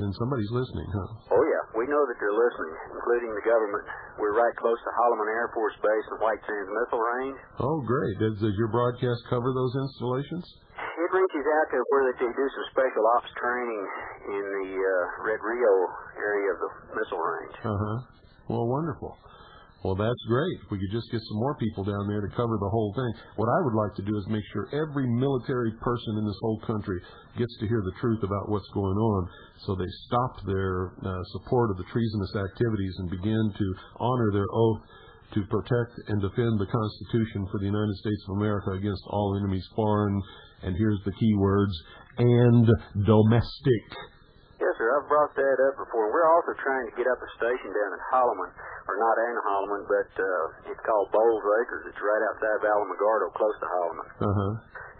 Then somebody's listening, huh? Oh, yeah. We know that they're listening, including the government. We're right close to Holloman Air Force Base and White Sands Missile Range. Oh, great. Does, does your broadcast cover those installations? It reaches out to where they do some special ops training in the uh, Red Rio area of the missile range. Uh huh. Well, wonderful. Well, that's great. We could just get some more people down there to cover the whole thing. What I would like to do is make sure every military person in this whole country gets to hear the truth about what's going on so they stop their uh, support of the treasonous activities and begin to honor their oath to protect and defend the Constitution for the United States of America against all enemies foreign, and here's the key words, and domestic. I've brought that up before. We're also trying to get up a station down in Holloman, or not in Holloman, but uh, it's called Boles Acres. It's right outside of Alamogordo, close to Holloman. Uh huh.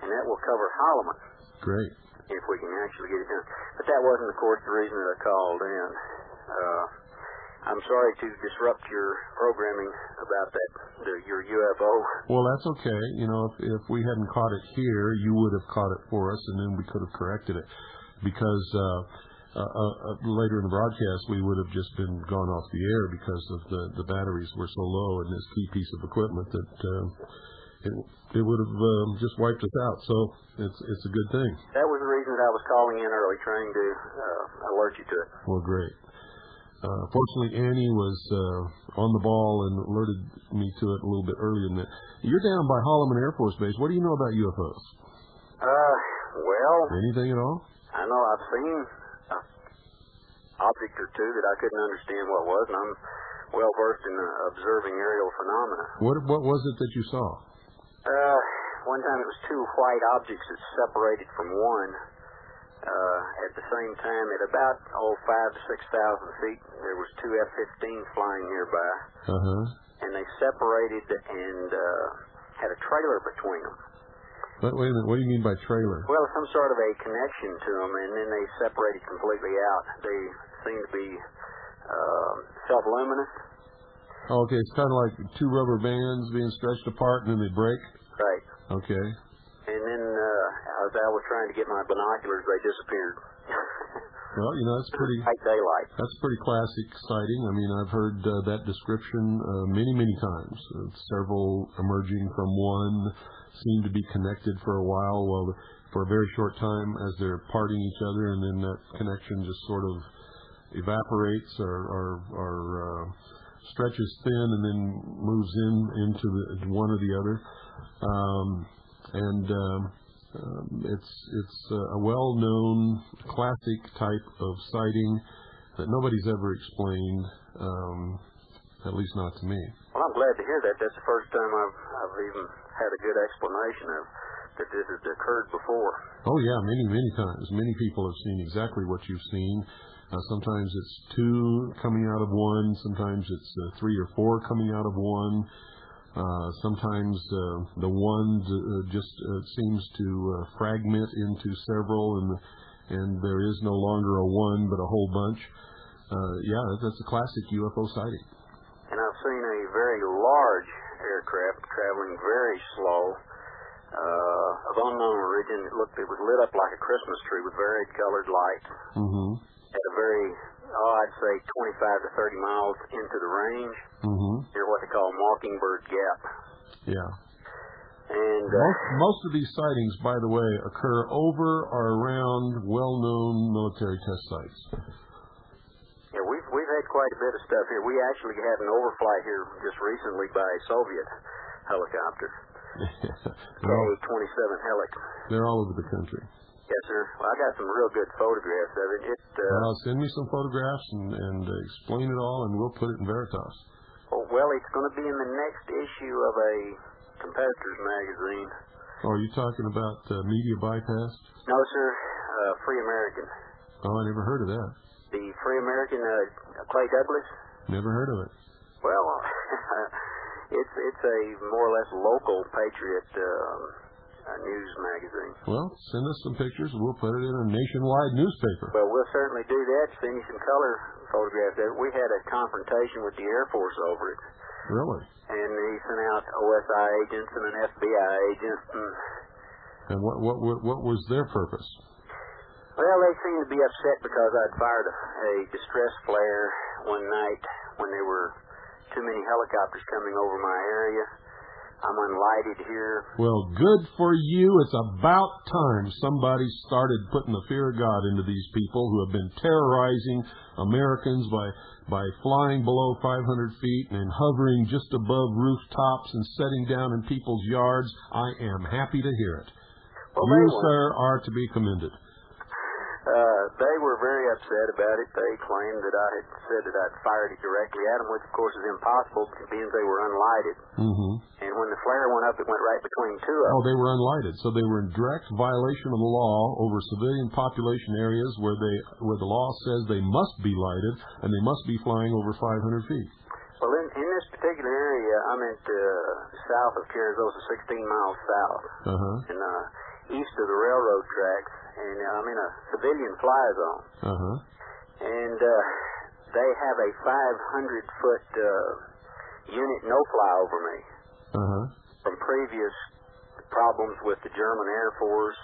And that will cover Holloman Great. if we can actually get it done. But that wasn't, of course, the reason that I called in. Uh, I'm sorry to disrupt your programming about that, the, your UFO. Well, that's okay. You know, if, if we hadn't caught it here, you would have caught it for us, and then we could have corrected it. Because uh, later in the broadcast, we would have just been gone off the air because of the the batteries were so low in this key piece of equipment that uh, it it would have um, just wiped us out. So it's it's a good thing. That was the reason that I was calling in early, trying to uh, alert you to it. Well, great. Uh, fortunately, Annie was uh, on the ball and alerted me to it a little bit earlier than that. You're down by Holloman Air Force Base. What do you know about UFOs? Uh, well, Anything at all? I know I've seen object or two that I couldn't understand what was, and I'm well versed in uh, observing aerial phenomena. What what was it that you saw? Uh, one time it was two white objects that separated from one. Uh, at the same time, at about oh five to six thousand feet, there was two F-15s flying nearby, Uh huh. and they separated and uh, had a trailer between them. Wait, wait a minute. What do you mean by trailer? Well, some sort of a connection to them, and then they separated completely out. They seem to be uh, self-luminous. Oh, okay, it's kind of like two rubber bands being stretched apart and then they break. Right. Okay. And then uh, as I was trying to get my binoculars, they disappeared. Well, you know that's pretty. Like daylight. That's pretty classic sighting. I mean, I've heard uh, that description uh, many, many times. Uh, several emerging from one seem to be connected for a while, while for a very short time as they're parting each other, and then that connection just sort of evaporates or, or, or uh, stretches thin, and then moves in into the, one or the other. Um, and um, um, it's it's uh, a well-known classic type of sighting that nobody's ever explained, um, at least not to me. Well, I'm glad to hear that. That's the first time I've, I've even had a good explanation of that this has occurred before. Oh yeah, many many times. Many people have seen exactly what you've seen. Uh, sometimes it's two coming out of one. Sometimes it's uh, three or four coming out of one. Uh, sometimes uh, the one uh, just uh, seems to uh, fragment into several, and and there is no longer a one but a whole bunch. Uh, yeah, that's a classic UFO sighting. And I've seen a very large aircraft traveling very slow, uh, of unknown origin. It looked, it was lit up like a Christmas tree with varied colored lights Mm-hmm. At a very, oh, I'd say 25 to 30 miles into the range Mm-hmm. near what they call Mockingbird Gap. Yeah. And uh, Most, most of these sightings, by the way, occur over or around well-known military test sites. yeah, we've we've had quite a bit of stuff here. We actually had an overflight here just recently by a Soviet helicopter, they're, K-27 Helic. they're all over the country. Yes, sir. Well, I got some real good photographs of it. It uh, Well, send me some photographs and, and uh, explain it all, and we'll put it in Veritas. Oh, well, it's going to be in the next issue of a competitor's magazine. Oh, are you talking about uh, Media Bypass? No, sir. Uh, Free American. Oh, I never heard of that. The Free American, uh, Clay Douglas. Never heard of it. Well, it's it's a more or less local patriot um, uh, news magazine. Well, send us some pictures, and we'll put it in a nationwide newspaper. Well, we'll certainly do that. Send you some color photographs. of it. We had a confrontation with the Air Force over it, Really? and he sent out OSI agents and an FBI agent. And, And what what what, what was their purpose? Well, they seemed to be upset because I'd fired a, a distress flare one night when there were too many helicopters coming over my area. I'm unlighted here. Well, good for you. It's about time somebody started putting the fear of God into these people who have been terrorizing Americans by by flying below 500 feet and hovering just above rooftops and setting down in people's yards. I am happy to hear it. Well, you, sir, are to be commended. Uh, they were very upset about it. They claimed that I had said that I'd fired it directly at them, which of course is impossible being they were unlighted. hmm And when the flare went up, it went right between two of them. Oh, they were unlighted, so they were in direct violation of the law over civilian population areas where they where the law says they must be lighted and they must be flying over 500 feet. Well, in, in this particular area, I'm at uh, south of Carrizozo, 16 miles south, Uh huh. and uh, east of the railroad tracks, and uh, I'm in a civilian fly zone. Uh huh. And uh, they have a 500 foot uh, unit no fly over me Uh huh. from previous problems with the German Air Force,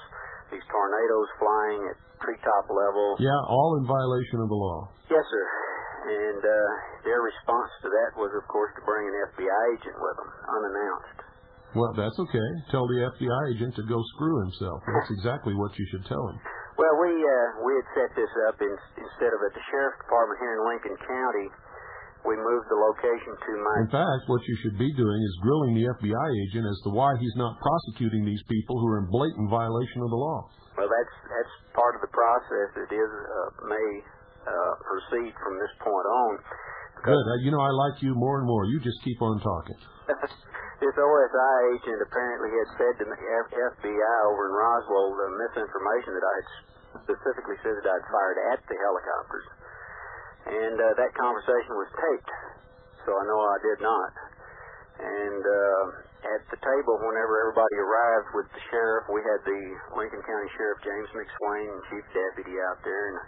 these tornadoes flying at treetop level. Yeah, all in violation of the law. Yes, sir. And uh, their response to that was, of course, to bring an FBI agent with them, unannounced. Well, that's okay. Tell the FBI agent to go screw himself. That's exactly what you should tell him. Well, we uh, we had set this up in, instead of at the sheriff's department here in Lincoln County. We moved the location to my In fact, what you should be doing is grilling the FBI agent as to why he's not prosecuting these people who are in blatant violation of the law. Well, that's that's part of the process that is uh, may uh, proceed from this point on. Good. Uh, you know, I like you more and more. You just keep on talking. this OSI agent apparently had said to the FBI over in Roswell the misinformation that I had specifically said that I'd fired at the helicopters, and uh, that conversation was taped, so I know I did not. And uh, at the table, whenever everybody arrived with the sheriff, we had the Lincoln County Sheriff James McSwane Chief Deputy out there, and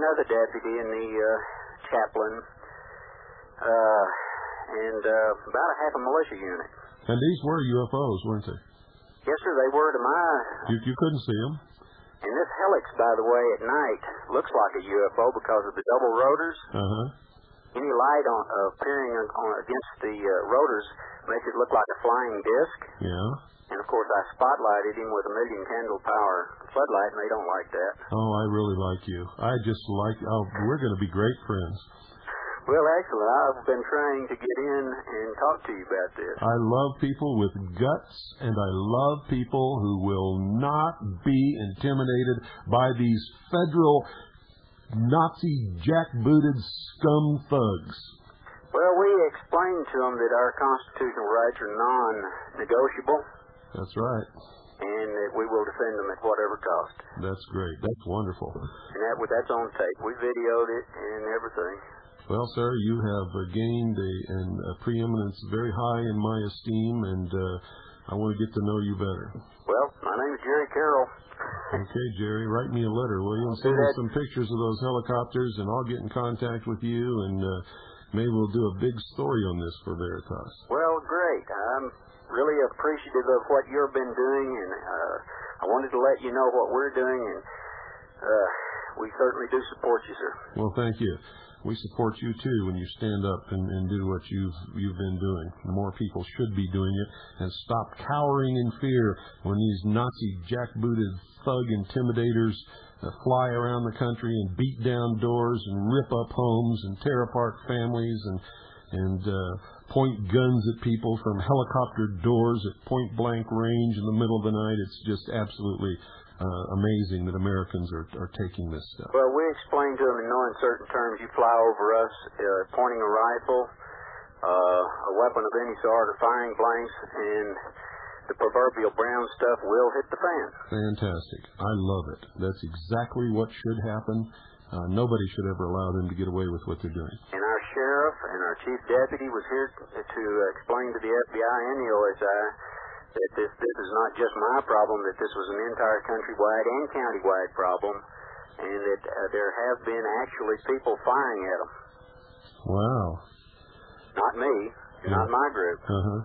another deputy and the uh, chaplain, uh, and uh, about a half a militia unit. And these were UFOs, weren't they? Yes, sir, they were to my. You, you couldn't see them. And this helix, by the way, at night looks like a UFO because of the double rotors. Uh huh. Any light on uh, appearing on, on against the uh, rotors makes it look like a flying disc. Yeah. And of course, I spotlighted him with a million candle power floodlight, and they don't like that. Oh, I really like you. I just like. Oh, we're going to be great friends. Well, excellent. I've been trying to get in and talk to you about this. I love people with guts, and I love people who will not be intimidated by these federal Nazi jackbooted scum thugs. Well, we explained to them that our constitutional rights are non-negotiable, That's right. and that we will defend them at whatever cost. That's great. That's wonderful. And that that's on tape. We videoed it and everything. Well, sir, you have uh, gained a, an, a preeminence very high in my esteem, and uh, I want to get to know you better. Well, my name is Jerry Carroll. Okay, Jerry, write me a letter, will you? And send me some pictures of those helicopters, and I'll get in contact with you, and uh, maybe we'll do a big story on this for Veritas. Well, great. I'm really appreciative of what you've been doing, and uh, I wanted to let you know what we're doing, and uh, we certainly do support you, sir. Well, thank you. We support you too when you stand up and, and do what you've you've been doing. More people should be doing it and stop cowering in fear when these Nazi jackbooted thug intimidators uh, fly around the country and beat down doors and rip up homes and tear apart families and and uh, point guns at people from helicopter doors at point blank range in the middle of the night. It's just absolutely uh, amazing that Americans are, are taking this stuff. Well, we explained to them in no uncertain terms. You fly over us, uh, pointing a rifle, uh, a weapon of any sort, or firing blanks, and the proverbial brown stuff will hit the fan. Fantastic. I love it. That's exactly what should happen. Uh, nobody should ever allow them to get away with what they're doing. And our sheriff and our chief deputy was here to explain to the FBI and the OSI that this this is not just my problem, that this was an entire countrywide and countywide problem, and that uh, there have been actually people firing at them. Wow. Not me, not my group, Uh huh.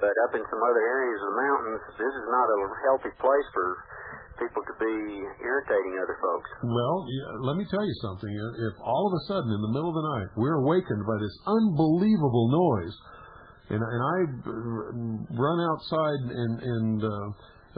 but up in some other areas of the mountains. This is not a healthy place for people to be irritating other folks. Well, yeah, let me tell you something. If all of a sudden in the middle of the night we're awakened by this unbelievable noise, and, and I run outside and and uh,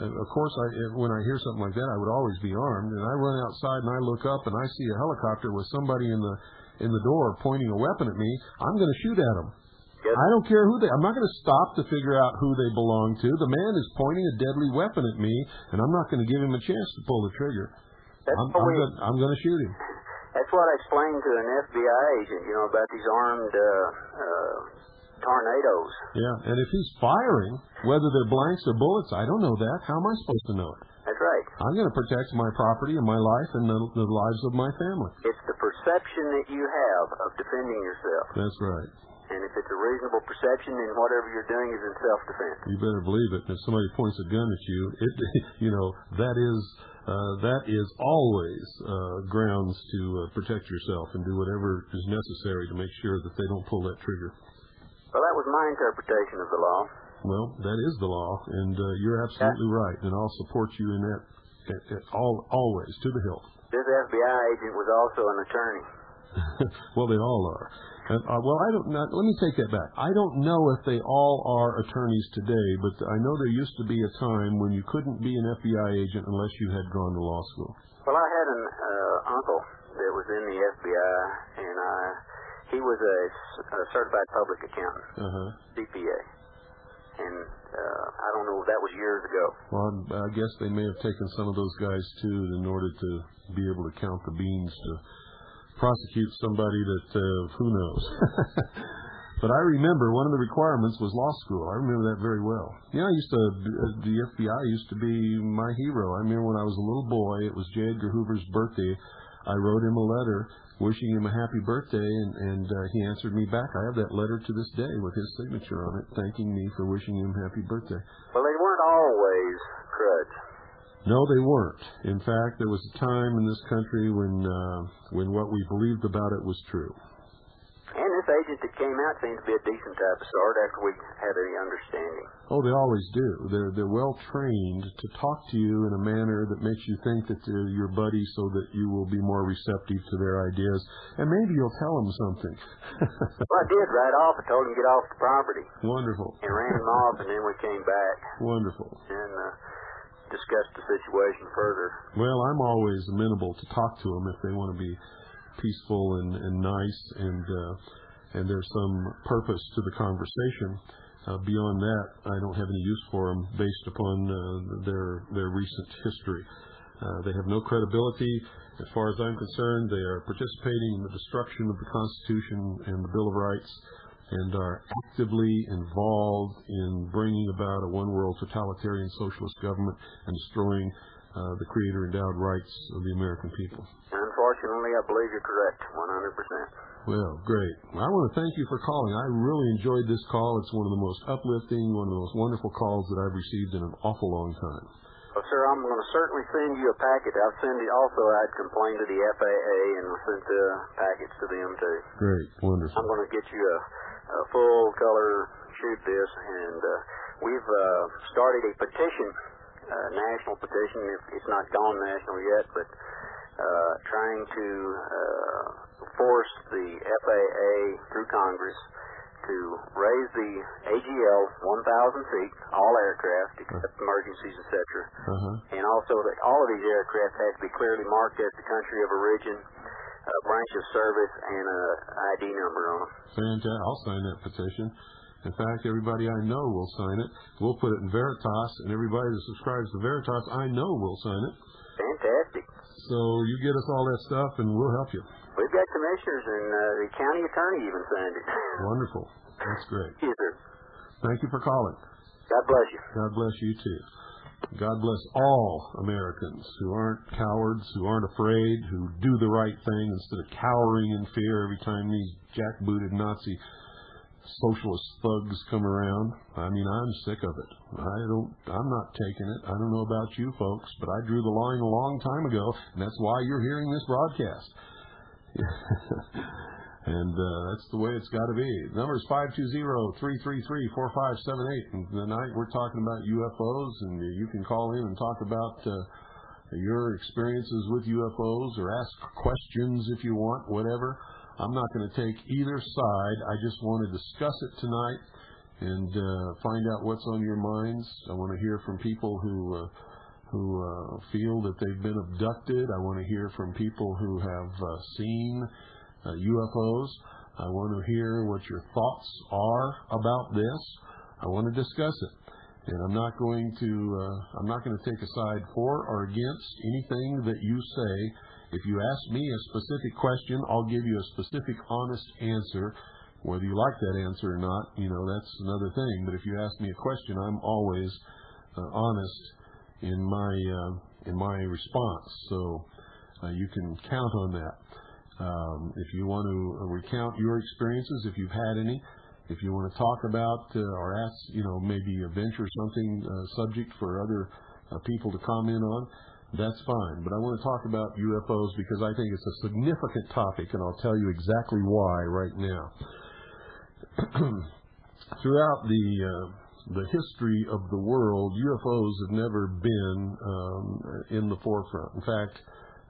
of course I when I hear something like that I would always be armed, and I run outside and I look up and I see a helicopter with somebody in the in the door pointing a weapon at me, I'm going to shoot at them. I don't care who they. I'm not going to stop to figure out who they belong to. The man is pointing a deadly weapon at me, and I'm not going to give him a chance to pull the trigger. That's I'm, I'm, gonna, I'm going to shoot him. That's what I explained to an FBI agent, you know, about these armed uh, uh, tornadoes. Yeah, and if he's firing, whether they're blanks or bullets, I don't know that. How am I supposed to know it? That's right. I'm going to protect my property and my life and the, the lives of my family. It's the perception that you have of defending yourself. That's right. And if it's a reasonable perception, then whatever you're doing is in self-defense. You better believe it. If somebody points a gun at you, it you know that is uh, that is always uh, grounds to uh, protect yourself and do whatever is necessary to make sure that they don't pull that trigger. Well, that was my interpretation of the law. Well, that is the law, and uh, you're absolutely right, and I'll support you in that at, at all always to the hilt. This FBI agent was also an attorney. well, they all are. And, uh, well, I don't. Not, let me take that back. I don't know if they all are attorneys today, but I know there used to be a time when you couldn't be an FBI agent unless you had gone to law school. Well, I had an uh, uncle that was in the FBI, and I, he was a, a certified public accountant, Uh huh. CPA. And uh, I don't know, that was years ago. Well, I guess they may have taken some of those guys too in order to be able to count the beans to prosecute somebody that uh, who knows. but I remember one of the requirements was law school. I remember that very well. Yeah, I used to uh, the FBI used to be my hero. I remember when I was a little boy, it was J. Edgar Hoover's birthday. I wrote him a letter wishing him a happy birthday, and, and uh, he answered me back. I have that letter to this day with his signature on it, thanking me for wishing him happy birthday. Well, they weren't always cruds. No, they weren't. In fact, there was a time in this country when uh, when what we believed about it was true. Agent that came out seemed to be a decent type of sort after we had any understanding. Oh, they always do. They're they're well trained to talk to you in a manner that makes you think that they're your buddy, so that you will be more receptive to their ideas, and maybe you'll tell them something. Well, I did right off. I told him to get off the property Wonderful, and ran him off, and then we came back wonderful. and uh, discussed the situation further. Well, I'm always amenable to talk to them if they want to be peaceful and, and nice, and uh, and there's some purpose to the conversation. Uh, beyond that, I don't have any use for them based upon uh, their their recent history. Uh, they have no credibility. As far as I'm concerned, they are participating in the destruction of the Constitution and the Bill of Rights and are actively involved in bringing about a one world totalitarian socialist government and destroying uh, the creator endowed rights of the American people. Unfortunately, I believe you're correct, 100%. Well, great. Well, I want to thank you for calling. I really enjoyed this call. It's one of the most uplifting, one of the most wonderful calls that I've received in an awful long time. Well, sir, I'm going to certainly send you a packet. I'll send you also. I'd complained to the FAA and sent the packets to them too. Great, wonderful. I'm going to get you a, a full color shoot this, and uh, we've uh, started a petition, a national petition. It's not gone national yet, but uh, trying to uh, force the FAA through Congress to raise the AGL 1,000 feet, all aircraft except emergencies, etc. Uh huh. And also that all of these aircraft have to be clearly marked as the country of origin, a branch of service, and a ID number on them. Fantastic. I'll sign that petition. In fact, everybody I know will sign it. We'll put it in Veritas, and everybody that subscribes to Veritas I know will sign it. Fantastic. So you get us all that stuff, and we'll help you. We've got commissioners and uh, the county attorney even signed it. Wonderful. That's great. yes, sir. Thank you for calling. God bless you. God bless you too. God bless all Americans who aren't cowards, who aren't afraid, who do the right thing instead of cowering in fear every time these jackbooted Nazi socialist thugs come around. I mean, I'm sick of it. I don't, I'm not taking it. I don't know about you folks, but I drew the line a long time ago, and that's why you're hearing this broadcast. and uh, that's the way it's got to be. The number is 520-333-4578. And tonight we're talking about UFOs, and you can call in and talk about uh, your experiences with UFOs or ask questions if you want, whatever. I'm not going to take either side. I just want to discuss it tonight and uh, find out what's on your minds. I want to hear from people who uh, who uh, feel that they've been abducted. I want to hear from people who have uh, seen UFOs. Uh, I want to hear what your thoughts are about this. I want to discuss it. And I'm not going to uh, I'm not going to take a side for or against anything that you say. If you ask me a specific question, I'll give you a specific, honest answer. Whether you like that answer or not, you know that's another thing. But if you ask me a question, I'm always uh, honest in my uh, in my response. So uh, you can count on that. Um, if you want to recount your experiences, if you've had any, if you want to talk about uh, or ask, you know, maybe a venture or something uh, subject for other uh, people to comment on, that's fine. But I want to talk about UFOs because I think it's a significant topic, and I'll tell you exactly why right now. Throughout the uh, the history of the world, UFOs have never been um, in the forefront. In fact,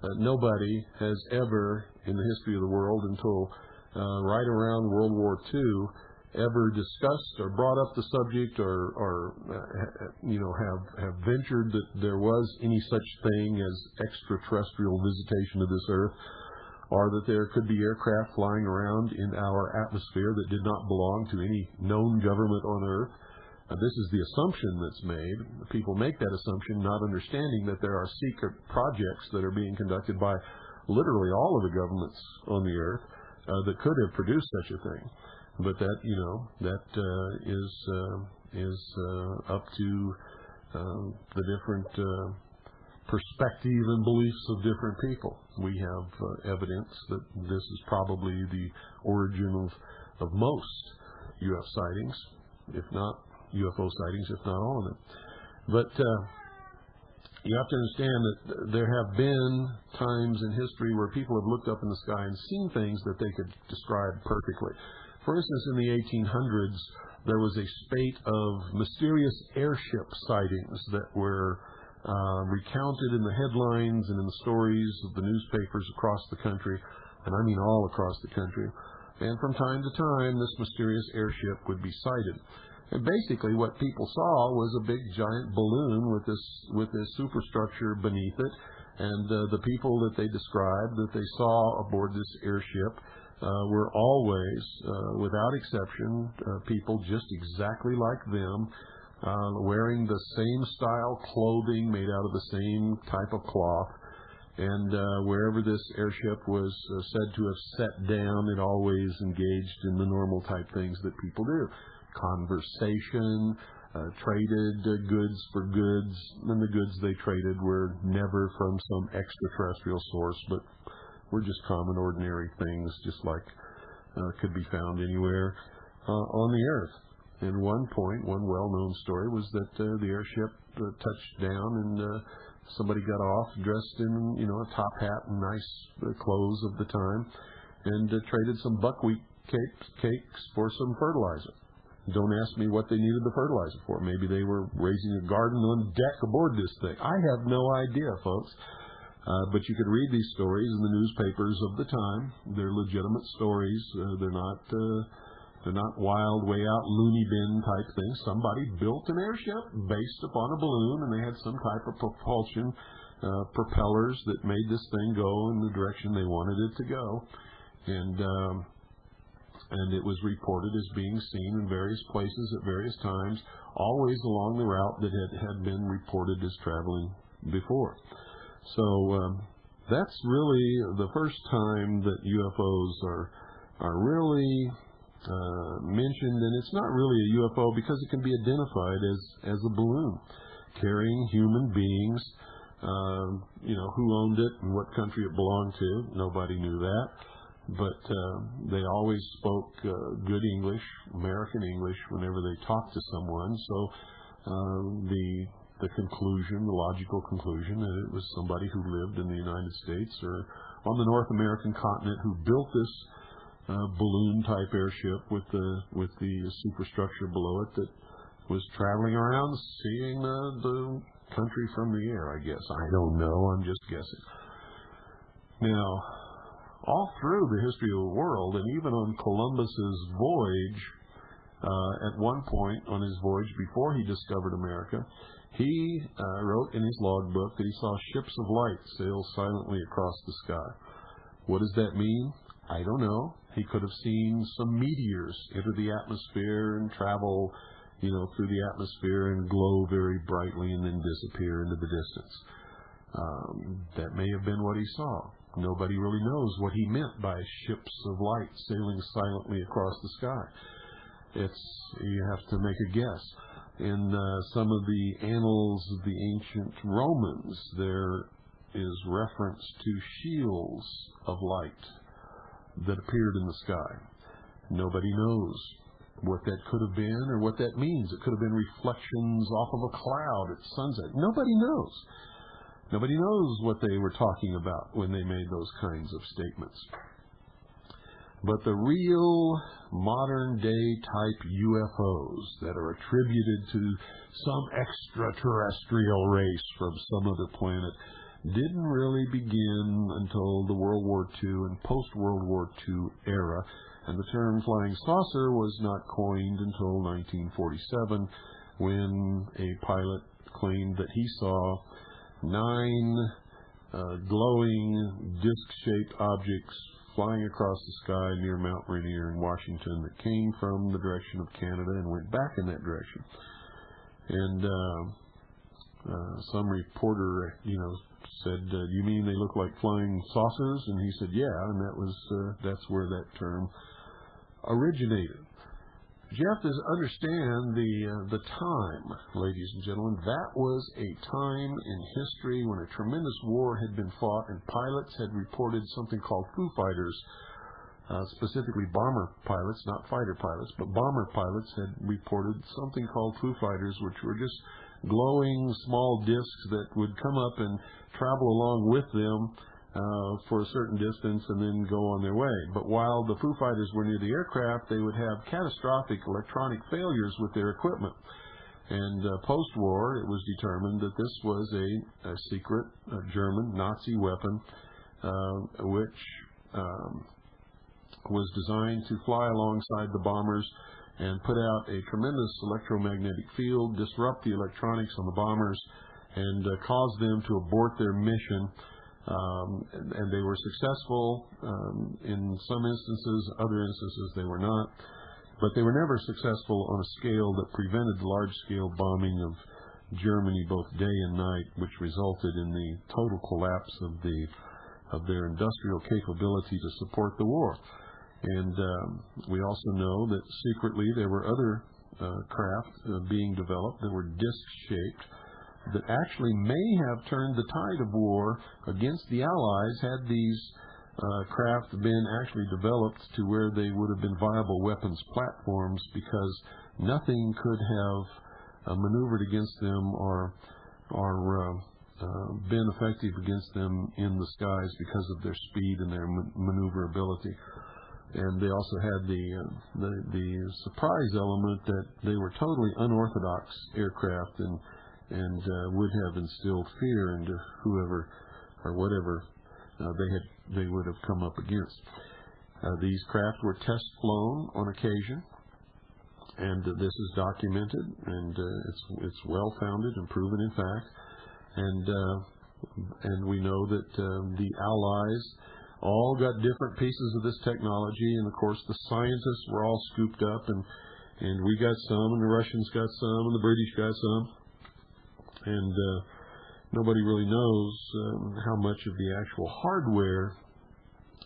uh, nobody has ever, in the history of the world, until uh, right around World War II, ever discussed or brought up the subject or, or uh, you know, have, have ventured that there was any such thing as extraterrestrial visitation of this earth, or that there could be aircraft flying around in our atmosphere that did not belong to any known government on earth. Uh, this is the assumption that's made. People make that assumption not understanding that there are secret projects that are being conducted by literally all of the governments on the earth uh, that could have produced such a thing. But that, you know, that uh, is uh, is uh, up to um, the different uh, perspective and beliefs of different people. We have evidence that this is probably the origin of, of most UF sightings, if not UFO sightings, if not all of them. But you have to understand that there have been times in history where people have looked up in the sky and seen things that they could describe perfectly. For instance, in the 1800s, there was a spate of mysterious airship sightings that were uh, recounted in the headlines and in the stories of the newspapers across the country, and I mean all across the country. And from time to time, this mysterious airship would be sighted. And basically, what people saw was a big giant balloon with this with this superstructure beneath it, and uh, the people that they described that they saw aboard this airship were always, uh, without exception, uh, people just exactly like them, uh, wearing the same style clothing made out of the same type of cloth. And uh, wherever this airship was uh, said to have set down, it always engaged in the normal type things that people do conversation, uh, traded uh, goods for goods, and the goods they traded were never from some extraterrestrial source, but were just common, ordinary things, just like uh, could be found anywhere uh, on the earth. And one point, one well-known story was that uh, the airship uh, touched down and uh, somebody got off dressed in, you know, a top hat and nice uh, clothes of the time, and traded some buckwheat cakes, cakes for some fertilizer. Don't ask me what they needed the fertilizer for. Maybe they were raising a garden on deck aboard this thing. I have no idea, folks. Uh, but you could read these stories in the newspapers of the time. They're legitimate stories. Uh, they're not uh, they're not wild, way out loony bin type things. Somebody built an airship based upon a balloon, and they had some type of propulsion uh, propellers that made this thing go in the direction they wanted it to go. And um, and it was reported as being seen in various places at various times, always along the route that had, had been reported as traveling before. So um, that's really the first time that UFOs are are really uh, mentioned, and it's not really a UFO because it can be identified as as a balloon carrying human beings. Uh, you know who owned it and what country it belonged to. Nobody knew that but uh, they always spoke uh, good English, American English, whenever they talked to someone. So uh, the the conclusion, the logical conclusion, that it was somebody who lived in the United States or on the North American continent who built this uh, balloon type airship with the with the superstructure below it that was traveling around, seeing the, the country from the air, I guess. I don't know. I'm just guessing. Now, all through the history of the world, and even on Columbus's voyage, uh, at one point on his voyage before he discovered America, he uh, wrote in his logbook that he saw ships of light sail silently across the sky. What does that mean? I don't know. He could have seen some meteors enter the atmosphere and travel, you know, through the atmosphere and glow very brightly and then disappear into the distance. Um, that may have been what he saw. Nobody really knows what he meant by ships of light sailing silently across the sky. It's you have to make a guess. In uh, some of the annals of the ancient Romans, there is reference to shields of light that appeared in the sky. Nobody knows what that could have been or what that means. It could have been reflections off of a cloud at sunset. Nobody knows. Nobody knows what they were talking about when they made those kinds of statements. But the real modern day type UFOs that are attributed to some extraterrestrial race from some other planet didn't really begin until the World War II and post World War II era, and the term flying saucer was not coined until 1947 when a pilot claimed that he saw nine uh, glowing disc-shaped objects flying across the sky near Mount Rainier in Washington that came from the direction of Canada and went back in that direction. And uh, uh, some reporter, you know, said, uh, "You mean they look like flying saucers?" And he said, "Yeah," and that was uh, that's where that term originated. You have to understand the uh, the time, ladies and gentlemen. That was a time in history when a tremendous war had been fought, and pilots had reported something called Foo Fighters, uh, specifically bomber pilots, not fighter pilots, but bomber pilots had reported something called Foo Fighters, which were just glowing small discs that would come up and travel along with them for a certain distance and then go on their way. But while the Foo Fighters were near the aircraft, they would have catastrophic electronic failures with their equipment. And uh, post-war, it was determined that this was a, a secret uh, German Nazi weapon, uh, which um, was designed to fly alongside the bombers and put out a tremendous electromagnetic field, disrupt the electronics on the bombers, and uh, cause them to abort their mission and, and, they were successful um, in some instances, other instances they were not. But they were never successful on a scale that prevented large-scale bombing of Germany both day and night, which resulted in the total collapse of the of their industrial capability to support the war. And um, we also know that secretly there were other uh, craft uh, being developed that were disc-shaped that actually may have turned the tide of war against the Allies had these uh, craft been actually developed to where they would have been viable weapons platforms because nothing could have uh, maneuvered against them or or uh, uh been effective against them in the skies because of their speed and their maneuverability. And they also had the, uh, the the surprise element that they were totally unorthodox aircraft and and uh, would have instilled fear into whoever or whatever uh, they had they would have come up against. Uh, these craft were test flown on occasion, and uh, this is documented, and uh, it's it's well founded and proven in fact, and uh, and we know that um, the Allies all got different pieces of this technology, and of course the scientists were all scooped up, and and we got some, and the Russians got some, and the British got some, and uh, nobody really knows um, how much of the actual hardware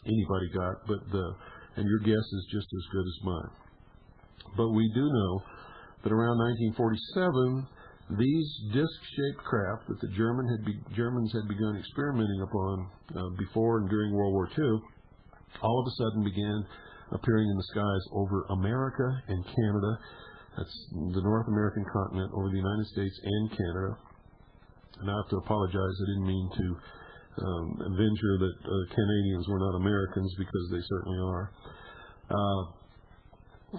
anybody got, but the and your guess is just as good as mine. But we do know that around 1947, these disc-shaped craft that the German had be, Germans had begun experimenting upon uh, before and during World War II, all of a sudden began appearing in the skies over America and Canada. That's the North American continent, over the United States and Canada and I have to apologize. I didn't mean to um, venture that uh, Canadians were not Americans because they certainly are. Uh,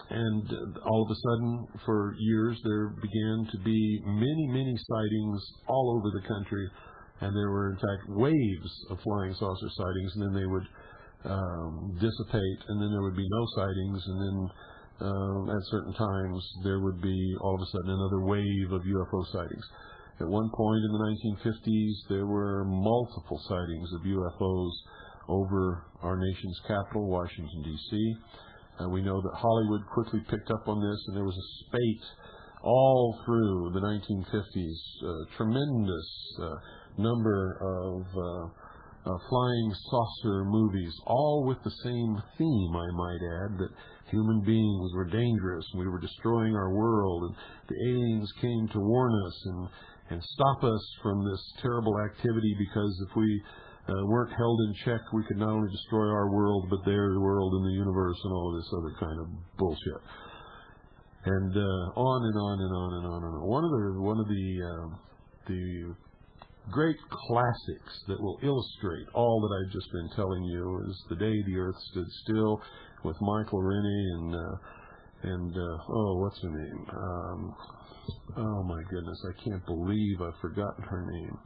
and all of a sudden, for years, there began to be many, many sightings all over the country, and there were, in fact, waves of flying saucer sightings, and then they would um, dissipate, and then there would be no sightings, and then um, at certain times there would be all of a sudden another wave of UFO sightings. At one point in the 1950s, there were multiple sightings of UFOs over our nation's capital, Washington, D.C. Uh, we know that Hollywood quickly picked up on this, and there was a spate all through the 1950s, uh, tremendous uh, number of uh, uh, flying saucer movies, all with the same theme, I might add, that human beings were dangerous and we were destroying our world, and the aliens came to warn us and, and stop us from this terrible activity because if we uh, weren't held in check, we could not only destroy our world, but their world and the universe and all this other kind of bullshit. And uh, on and on and on and on and on. One of the one of the uh, the great classics that will illustrate all that I've just been telling you is The Day the Earth Stood Still with Michael Rennie and uh, and uh, oh, what's her name? Um, oh my goodness, I can't believe I've forgotten her name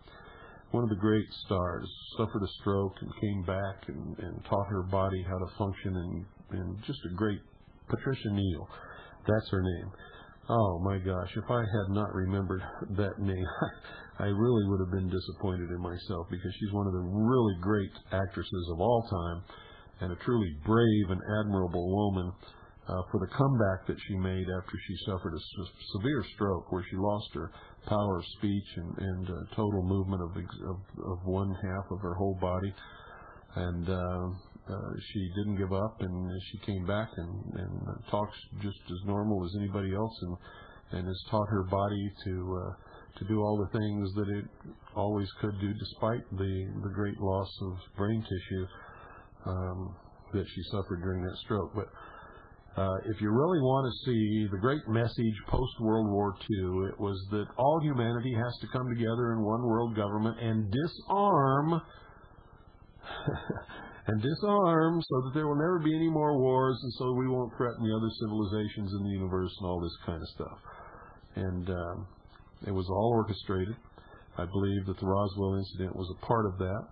one of the great stars, suffered a stroke and came back and, and taught her body how to function and, and just a great Patricia Neal. That's her name. Oh my gosh, if I had not remembered that name, I really would have been disappointed in myself because she's one of the really great actresses of all time and a truly brave and admirable woman for the comeback that she made after she suffered a severe stroke where she lost her power of speech and, and uh, total movement of, of, of one half of her whole body. And uh, uh, she didn't give up, and she came back and, and talks just as normal as anybody else, and and has taught her body to uh, to do all the things that it always could do, despite the the great loss of brain tissue um, that she suffered during that stroke. But uh, if you really want to see the great message post World War II, it was that all humanity has to come together in one world government and disarm and disarm so that there will never be any more wars and so we won't threaten the other civilizations in the universe and all this kind of stuff. And um, it was all orchestrated. I believe that the Roswell incident was a part of that.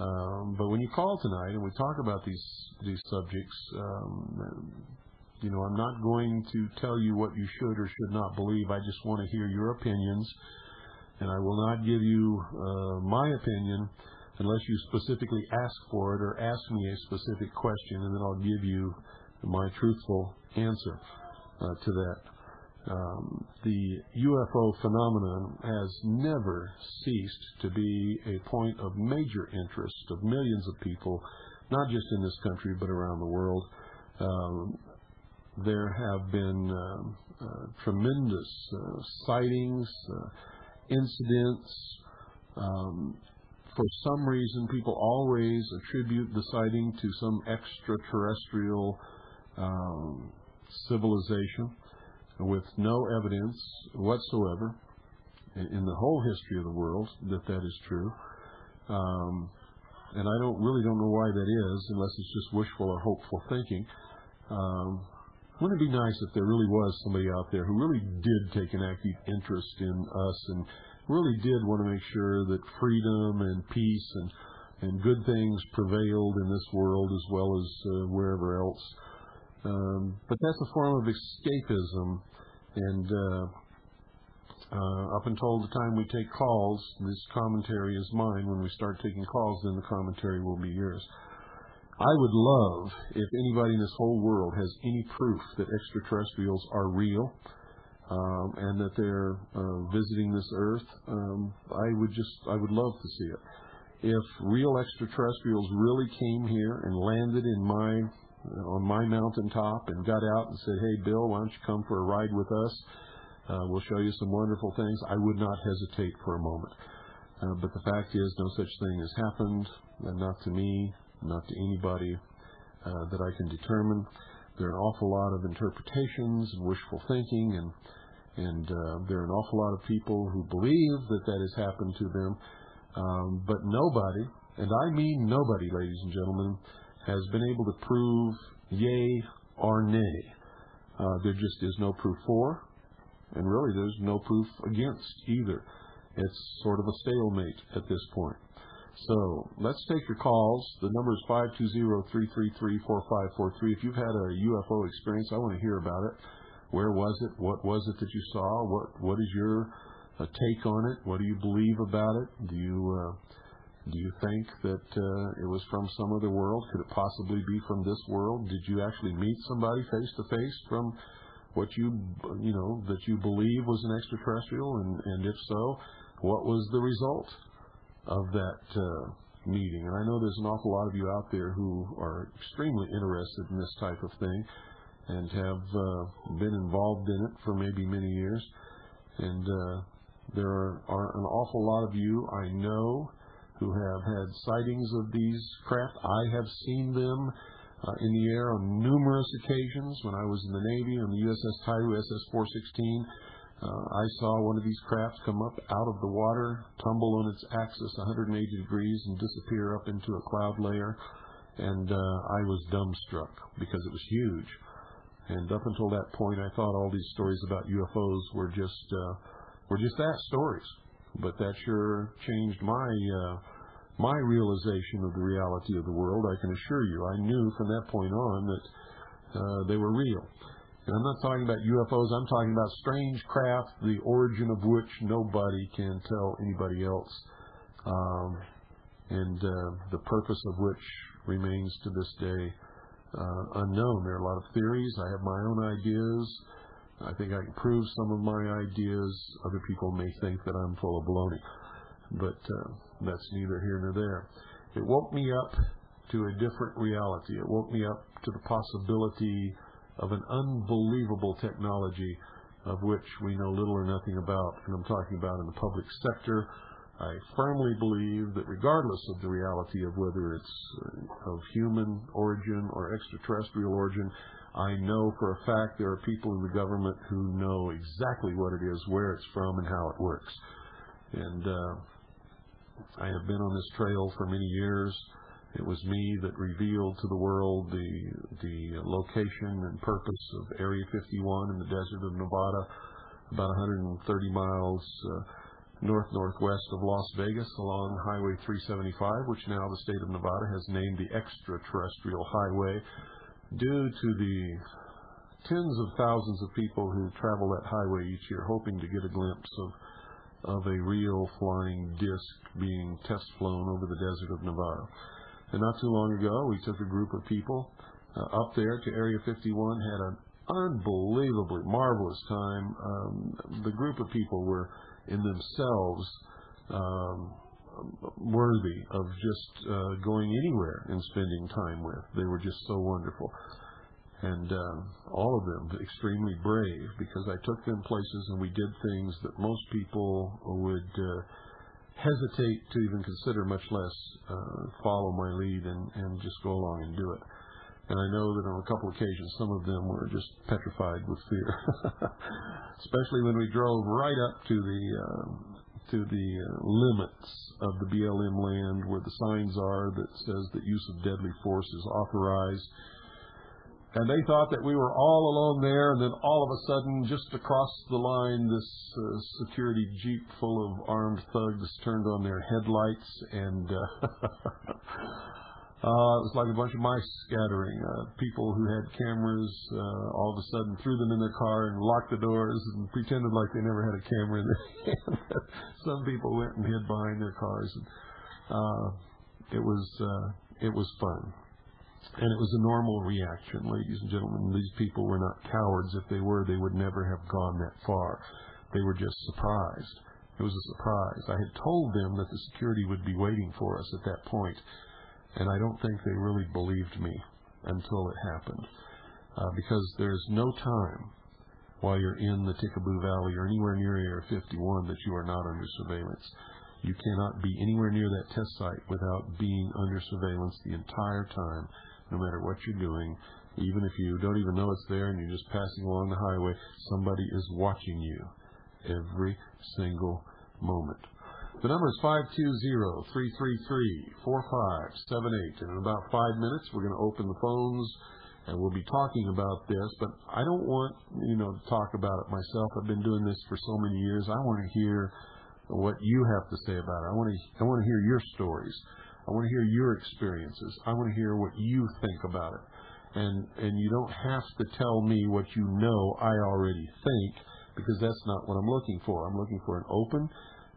Um, but when you call tonight and we talk about these these subjects, um, you know, I'm not going to tell you what you should or should not believe. I just want to hear your opinions, and I will not give you uh, my opinion unless you specifically ask for it or ask me a specific question, and then I'll give you my truthful answer uh, to that. Um, the UFO phenomenon has never ceased to be a point of major interest of millions of people, not just in this country but around the world. Um, there have been um, uh, tremendous uh, sightings, uh, incidents. Um, for some reason, people always attribute the sighting to some extraterrestrial um, civilization with no evidence whatsoever in the whole history of the world that that is true. Um, and I don't really don't know why that is, unless it's just wishful or hopeful thinking. Um, wouldn't it be nice if there really was somebody out there who really did take an active interest in us and really did want to make sure that freedom and peace and and good things prevailed in this world as well as uh, wherever else. Um, but that's a form of escapism, and uh, uh, up until the time we take calls, this commentary is mine. When we start taking calls, then the commentary will be yours. I would love if anybody in this whole world has any proof that extraterrestrials are real um, and that they're uh, visiting this Earth. Um, I would just, I would love to see it. If real extraterrestrials really came here and landed in my on my mountaintop and got out and said, "Hey, Bill, why don't you come for a ride with us? Uh, we'll show you some wonderful things." I would not hesitate for a moment. Uh, but the fact is, no such thing has happened, and not to me, not to anybody uh, that I can determine. There are an awful lot of interpretations and wishful thinking, and and uh, there are an awful lot of people who believe that that has happened to them, um, but nobody, and I mean nobody, ladies and gentlemen, has been able to prove yea or nay Uh, there just is no proof for, and really there's no proof against either. It's sort of a stalemate at this point. So let's take your calls. The number is 520-333-4543. If you've had a UFO experience, I want to hear about it. Where was it? What was it that you saw? What What is your uh, take on it? What do you believe about it? Do you uh, do you think that uh, it was from some other world? Could it possibly be from this world? Did you actually meet somebody face to face from what you you know that you believe was an extraterrestrial? And and if so, what was the result of that uh, meeting? And I know there's an awful lot of you out there who are extremely interested in this type of thing and have uh, been involved in it for maybe many years. And uh, there are, an awful lot of you I know who have had sightings of these craft. I have seen them uh, in the air on numerous occasions. When I was in the Navy on the USS Tiru SS-416, uh, I saw one of these crafts come up out of the water, tumble on its axis 180 degrees, and disappear up into a cloud layer. And uh, I was dumbstruck because it was huge. And up until that point, I thought all these stories about UFOs were just uh, were just that stories. But that sure changed my uh, my realization of the reality of the world. I can assure you, I knew from that point on that uh, they were real. And I'm not talking about UFOs. I'm talking about strange craft, the origin of which nobody can tell anybody else, um, and uh, the purpose of which remains to this day uh, unknown. There are a lot of theories. I have my own ideas. I think I can prove some of my ideas. Other people may think that I'm full of baloney, but uh, that's neither here nor there. It woke me up to a different reality. It woke me up to the possibility of an unbelievable technology of which we know little or nothing about, and I'm talking about in the public sector. I firmly believe that regardless of the reality of whether it's uh, of human origin or extraterrestrial origin, I know for a fact there are people in the government who know exactly what it is, where it's from, and how it works. And uh, I have been on this trail for many years. It was me that revealed to the world the the location and purpose of Area 51 in the desert of Nevada, about 130 miles uh, north northwest of Las Vegas along Highway 375, which now the state of Nevada has named the Extraterrestrial Highway due to the tens of thousands of people who travel that highway each year hoping to get a glimpse of of a real flying disc being test flown over the desert of Nevada. And not too long ago, we took a group of people uh, up there to Area 51, had an unbelievably marvelous time. Um, the group of people were in themselves um, worthy of just uh, going anywhere and spending time with. They were just so wonderful. And uh, all of them extremely brave because I took them places and we did things that most people would uh, hesitate to even consider, much less uh, follow my lead and, and just go along and do it. And I know that on a couple occasions, some of them were just petrified with fear, especially when we drove right up to the uh, to the uh, limits of the BLM land where the signs are that says that use of deadly force is authorized. And they thought that we were all alone there, and then all of a sudden, just across the line, this uh, security jeep full of armed thugs turned on their headlights, and uh, uh, it was like a bunch of mice scattering. Uh, people who had cameras uh, all of a sudden threw them in their car and locked the doors and pretended like they never had a camera in their hand. Some people went and hid behind their cars. And, uh, it was uh, it was fun, and it was a normal reaction, ladies and gentlemen. These people were not cowards. If they were, they would never have gone that far. They were just surprised. It was a surprise. I had told them that the security would be waiting for us at that point and I don't think they really believed me until it happened. Uh, because there's no time while you're in the Tikaboo Valley or anywhere near Area 51 that you are not under surveillance. You cannot be anywhere near that test site without being under surveillance the entire time, no matter what you're doing. Even if you don't even know it's there and you're just passing along the highway, somebody is watching you every single moment. The number is 520-333-4578. And in about five minutes, we're going to open the phones and we'll be talking about this, but I don't want, you know, to talk about it myself. I've been doing this for so many years. I want to hear what you have to say about it. I want to, I want to hear your stories. I want to hear your experiences. I want to hear what you think about it. And, and you don't have to tell me what you know I already think because that's not what I'm looking for. I'm looking for an open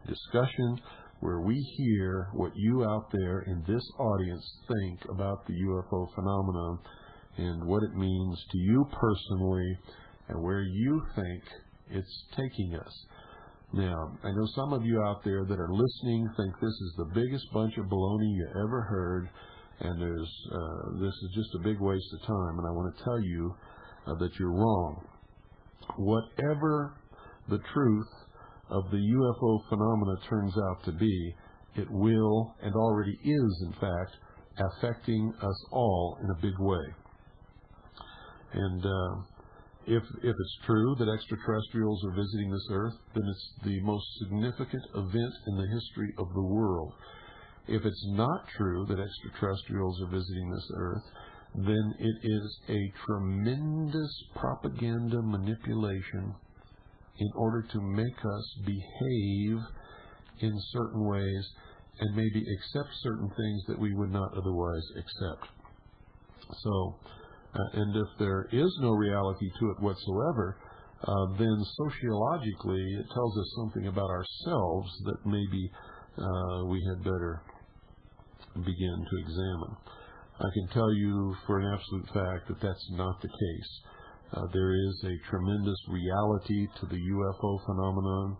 discussion where we hear what you out there in this audience think about the UFO phenomenon and what it means to you personally and where you think it's taking us. Now, I know some of you out there that are listening think this is the biggest bunch of baloney you ever heard, and there's uh, this is just a big waste of time. And I want to tell you uh, that you're wrong. Whatever the truth of the UFO phenomena turns out to be, it will and already is, in fact, affecting us all in a big way. And uh, if if it's true that extraterrestrials are visiting this Earth, then it's the most significant event in the history of the world. If it's not true that extraterrestrials are visiting this Earth, then it is a tremendous propaganda manipulation in order to make us behave in certain ways and maybe accept certain things that we would not otherwise accept. So, and if there is no reality to it whatsoever, uh, then sociologically it tells us something about ourselves that maybe uh, we had better begin to examine. I can tell you for an absolute fact that that's not the case. Uh, there is a tremendous reality to the UFO phenomenon.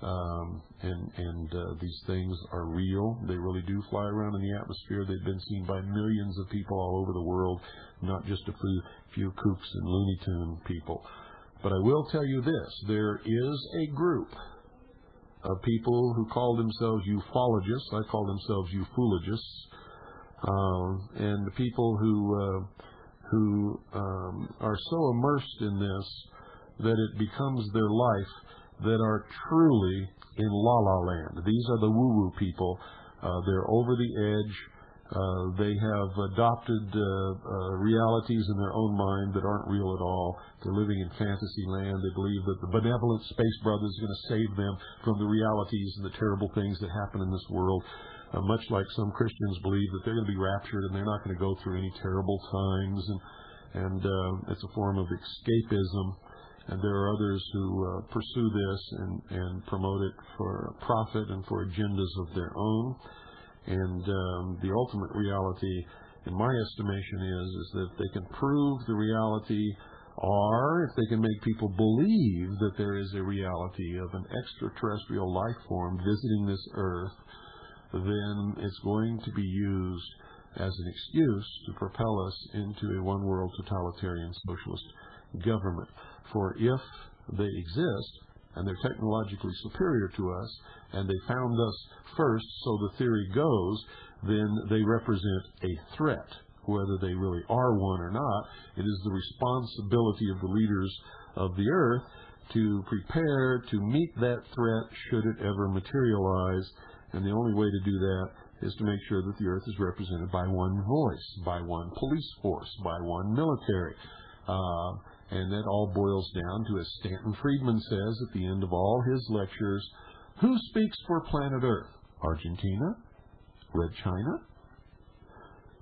Um, and uh, these things are real. They really do fly around in the atmosphere. They've been seen by millions of people all over the world, not just a few, few kooks and Looney Tune people. But I will tell you this: there is a group of people who call themselves ufologists. I call themselves ufologists, um, and the people who uh, who um, are so immersed in this that it becomes their life that are truly in la la land. These are the woo woo people. Uh, they're over the edge. Uh, they have adopted uh, uh, realities in their own mind that aren't real at all. They're living in fantasy land. They believe that the benevolent space brother is going to save them from the realities and the terrible things that happen in this world. Uh, much like some Christians believe that they're going to be raptured and they're not going to go through any terrible times, and and uh, it's a form of escapism and there are others who uh, pursue this and, and promote it for profit and for agendas of their own. And um, the ultimate reality, in my estimation, is is that if they can prove the reality, or if they can make people believe that there is a reality of an extraterrestrial life form visiting this Earth, then it's going to be used as an excuse to propel us into a one-world totalitarian socialist government. For if they exist and they're technologically superior to us and they found us first, so the theory goes, then they represent a threat. Whether they really are one or not, it is the responsibility of the leaders of the earth to prepare to meet that threat should it ever materialize. And the only way to do that is to make sure that the earth is represented by one voice, by one police force, by one military. Uh, and that all boils down to, as Stanton Friedman says at the end of all his lectures, who speaks for planet Earth? Argentina? Red China?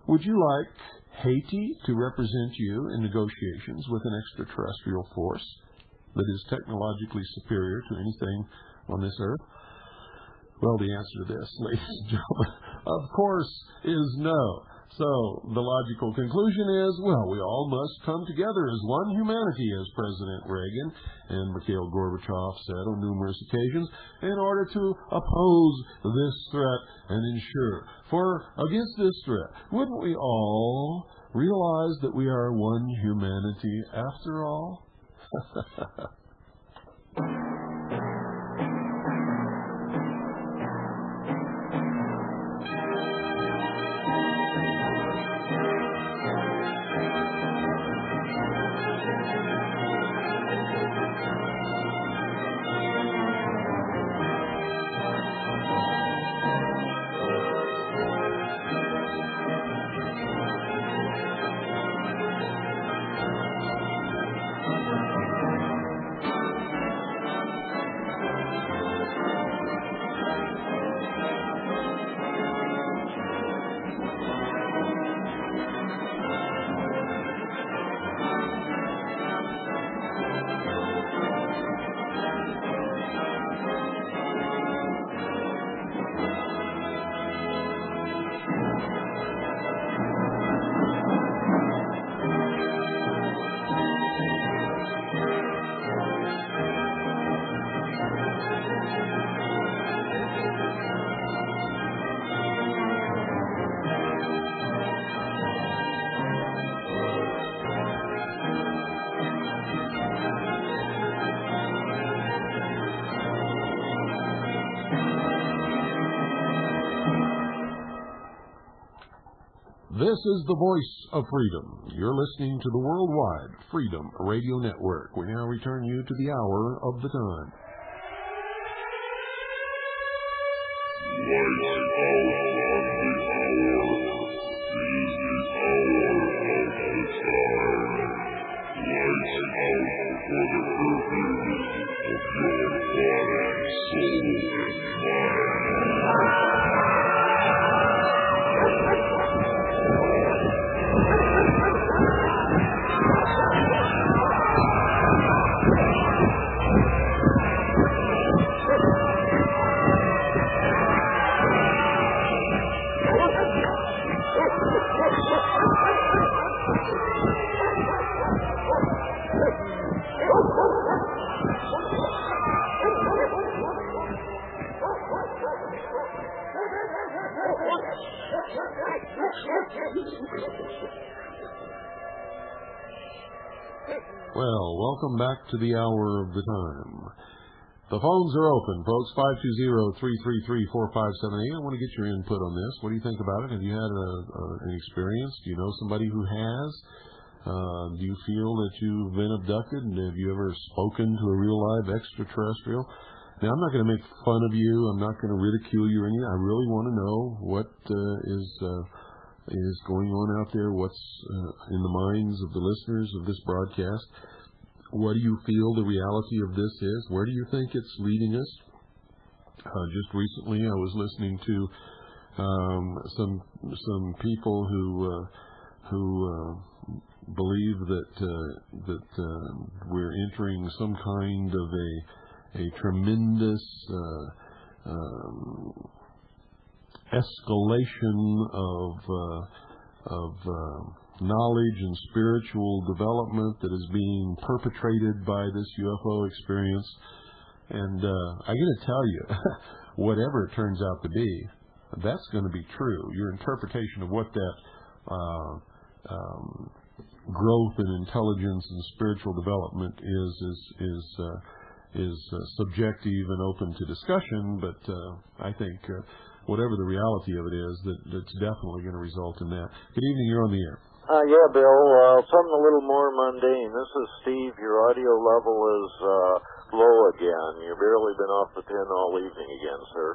Would you like Haiti to represent you in negotiations with an extraterrestrial force that is technologically superior to anything on this Earth? Well, the answer to this, ladies and gentlemen, of course, is no. So the logical conclusion is, well, we all must come together as one humanity, as President Reagan and Mikhail Gorbachev said on numerous occasions, in order to oppose this threat and ensure. For against this threat, wouldn't we all realize that we are one humanity after all? is the voice of freedom. You're listening to the Worldwide Freedom Radio Network. We now return you to the hour of the time. Well, welcome back to the hour of the time. The phones are open, folks. 520-333-4578. I want to get your input on this. What do you think about it? Have you had a, a, an experience? Do you know somebody who has? Uh, do you feel that you've been abducted? And have you ever spoken to a real live extraterrestrial? Now, I'm not going to make fun of you. I'm not going to ridicule you or anything. I really want to know what uh, is uh, is going on out there, what's uh, in the minds of the listeners of this broadcast. What do you feel the reality of this is? Where do you think it's leading us? Uh, just recently, I was listening to um, some some people who uh, who uh, believe that uh, that uh, we're entering some kind of a a tremendous uh, um, escalation of of knowledge and spiritual development that is being perpetrated by this UFO experience. And uh, I got to tell you, whatever it turns out to be, that's going to be true. Your interpretation of what that uh, um, growth in intelligence and spiritual development is is is uh, is uh, subjective and open to discussion. But uh, I think uh, whatever the reality of it is, that that's definitely going to result in that. Good evening. You're on the air. Uh, yeah, Bill. Uh, something a little more mundane. This is Steve. Your audio level is uh, low again. You've barely been off the pin all evening again, sir.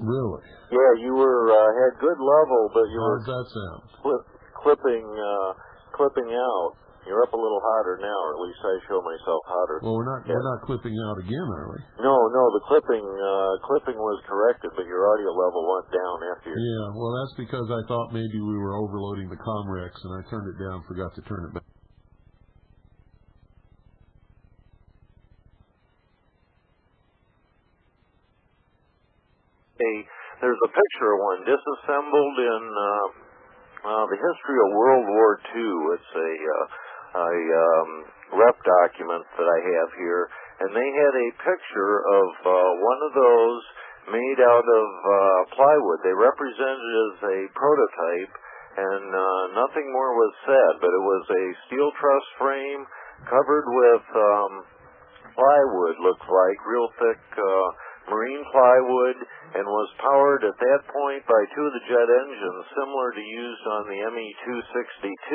Really? Yeah, you were uh, had good level, but you How were that sound? clip, clipping uh, clipping out. You're up a little hotter now, or at least I show myself hotter. Well, we're not Yeah. we're not clipping out again, are we? No, no, the clipping uh, clipping was corrected, but your audio level went down after you. Yeah. Well, that's because I thought maybe we were overloading the Comrex, and I turned it down, forgot to turn it back. a there's a picture of one disassembled in uh, uh, the history of World War II. It's a uh, a um, rep document that I have here, and they had a picture of uh, one of those made out of uh, plywood. They represented as a prototype, and uh, nothing more was said. But it was a steel truss frame covered with um, plywood, looks like real thick. Uh, marine plywood and was powered at that point by two of the jet engines similar to used on the ME-262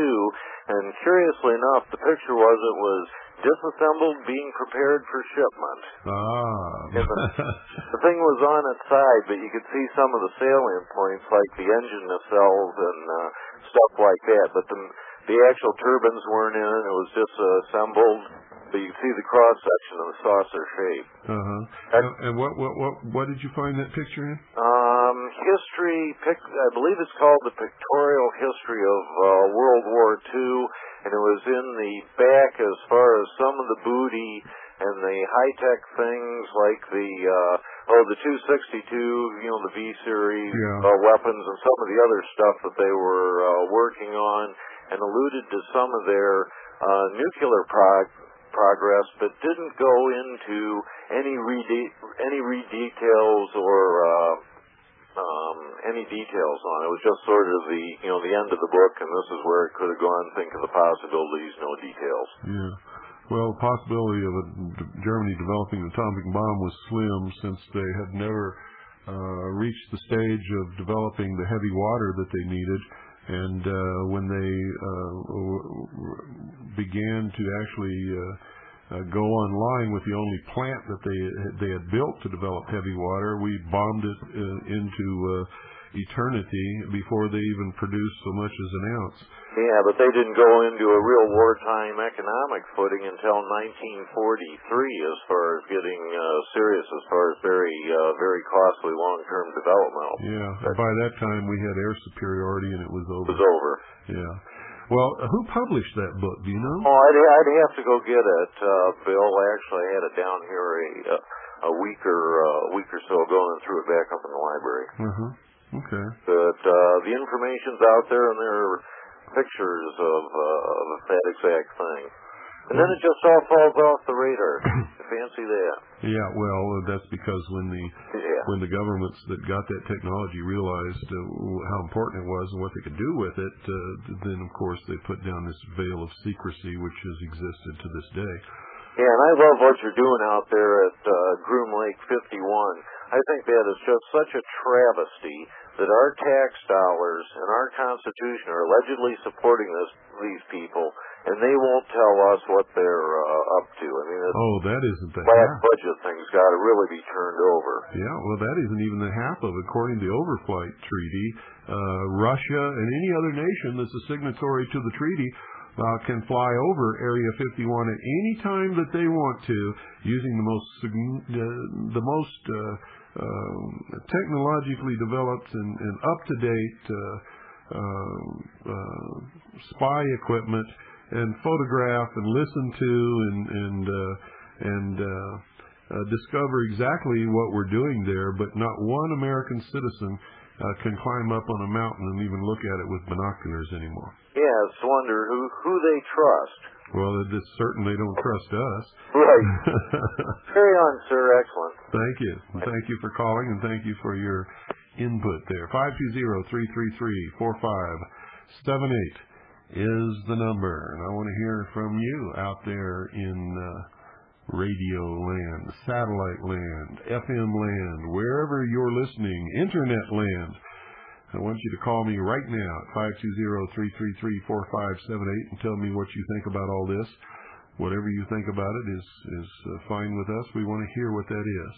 and curiously enough the picture was it was disassembled being prepared for shipment. Ah. The thing was on its side but you could see some of the salient points like the engine nacelles and uh, stuff like that. But the the actual turbines weren't in it it was just uh, assembled but you could see the cross section of the saucer shape uh-huh. And, and what what what what did you find that picture in? Um, history, pic, I believe it's called the Pictorial History of uh, World War II, and it was in the back as far as some of the booty and the high-tech things like the, uh, oh, the 262, you know, the V series Yeah. uh, weapons and some of the other stuff that they were uh, working on, and alluded to some of their uh, nuclear prog- progress, but didn't go into any re- any re details or uh, um, any details on it. It was just sort of the you know the end of the book, and this is where it could have gone. Think of the possibilities, no details. Yeah. Well, the possibility of a, Germany developing an atomic bomb was slim since they had never uh, reached the stage of developing the heavy water that they needed. And uh, when they uh, began to actually uh, go online with the only plant that they they had built to develop heavy water, we bombed it into uh, eternity before they even produced so much as an ounce. Yeah, but they didn't go into a real wartime economic footing until 1943, as far as getting uh, serious, as far as very, uh, very costly long-term development. Yeah, and by that time we had air superiority and it was over. It was over. Yeah. Well, who published that book? Do you know? Oh, I'd, I'd have to go get it, uh, Bill. I actually, had it down here a a week or uh, a week or so ago, and threw it back up in the library. Uh-huh. Okay. But uh, the information's out there, and there are pictures of, uh, of that exact thing. And then it just all falls off the radar. Fancy that. Yeah, well, that's because when the Yeah. when the governments that got that technology realized uh, how important it was and what they could do with it, uh, then of course they put down this veil of secrecy which has existed to this day. Yeah, and I love what you're doing out there at uh, Groom Lake 51. I think that is just such a travesty that our tax dollars and our Constitution are allegedly supporting this these people, and they won't tell us what they're uh, up to. I mean, Oh, that isn't the black half. budget thing's got to really be turned over. Yeah, well, that isn't even the half of it. According to the Overflight Treaty, uh, Russia and any other nation that's a signatory to the treaty uh, can fly over Area 51 at any time that they want to, using the most uh, the most uh, uh, technologically developed and, and up to date uh, uh, uh, spy equipment, and photograph and listen to and and uh, and discover exactly what we're doing there, but not one American citizen uh, can climb up on a mountain and even look at it with binoculars anymore. Yeah, wonder who who they trust. Well, it is certain they don't trust us. Right. Carry on, sir. Excellent. thank you. Thank you for calling and thank you for your input there. 520-333-4578 is the number. And I want to hear from you out there in uh, radio land, satellite land, FM land, wherever you're listening, internet land. I want you to call me right now at 520-333-4578 and tell me what you think about all this. Whatever you think about it is is uh, fine with us. We want to hear what that is.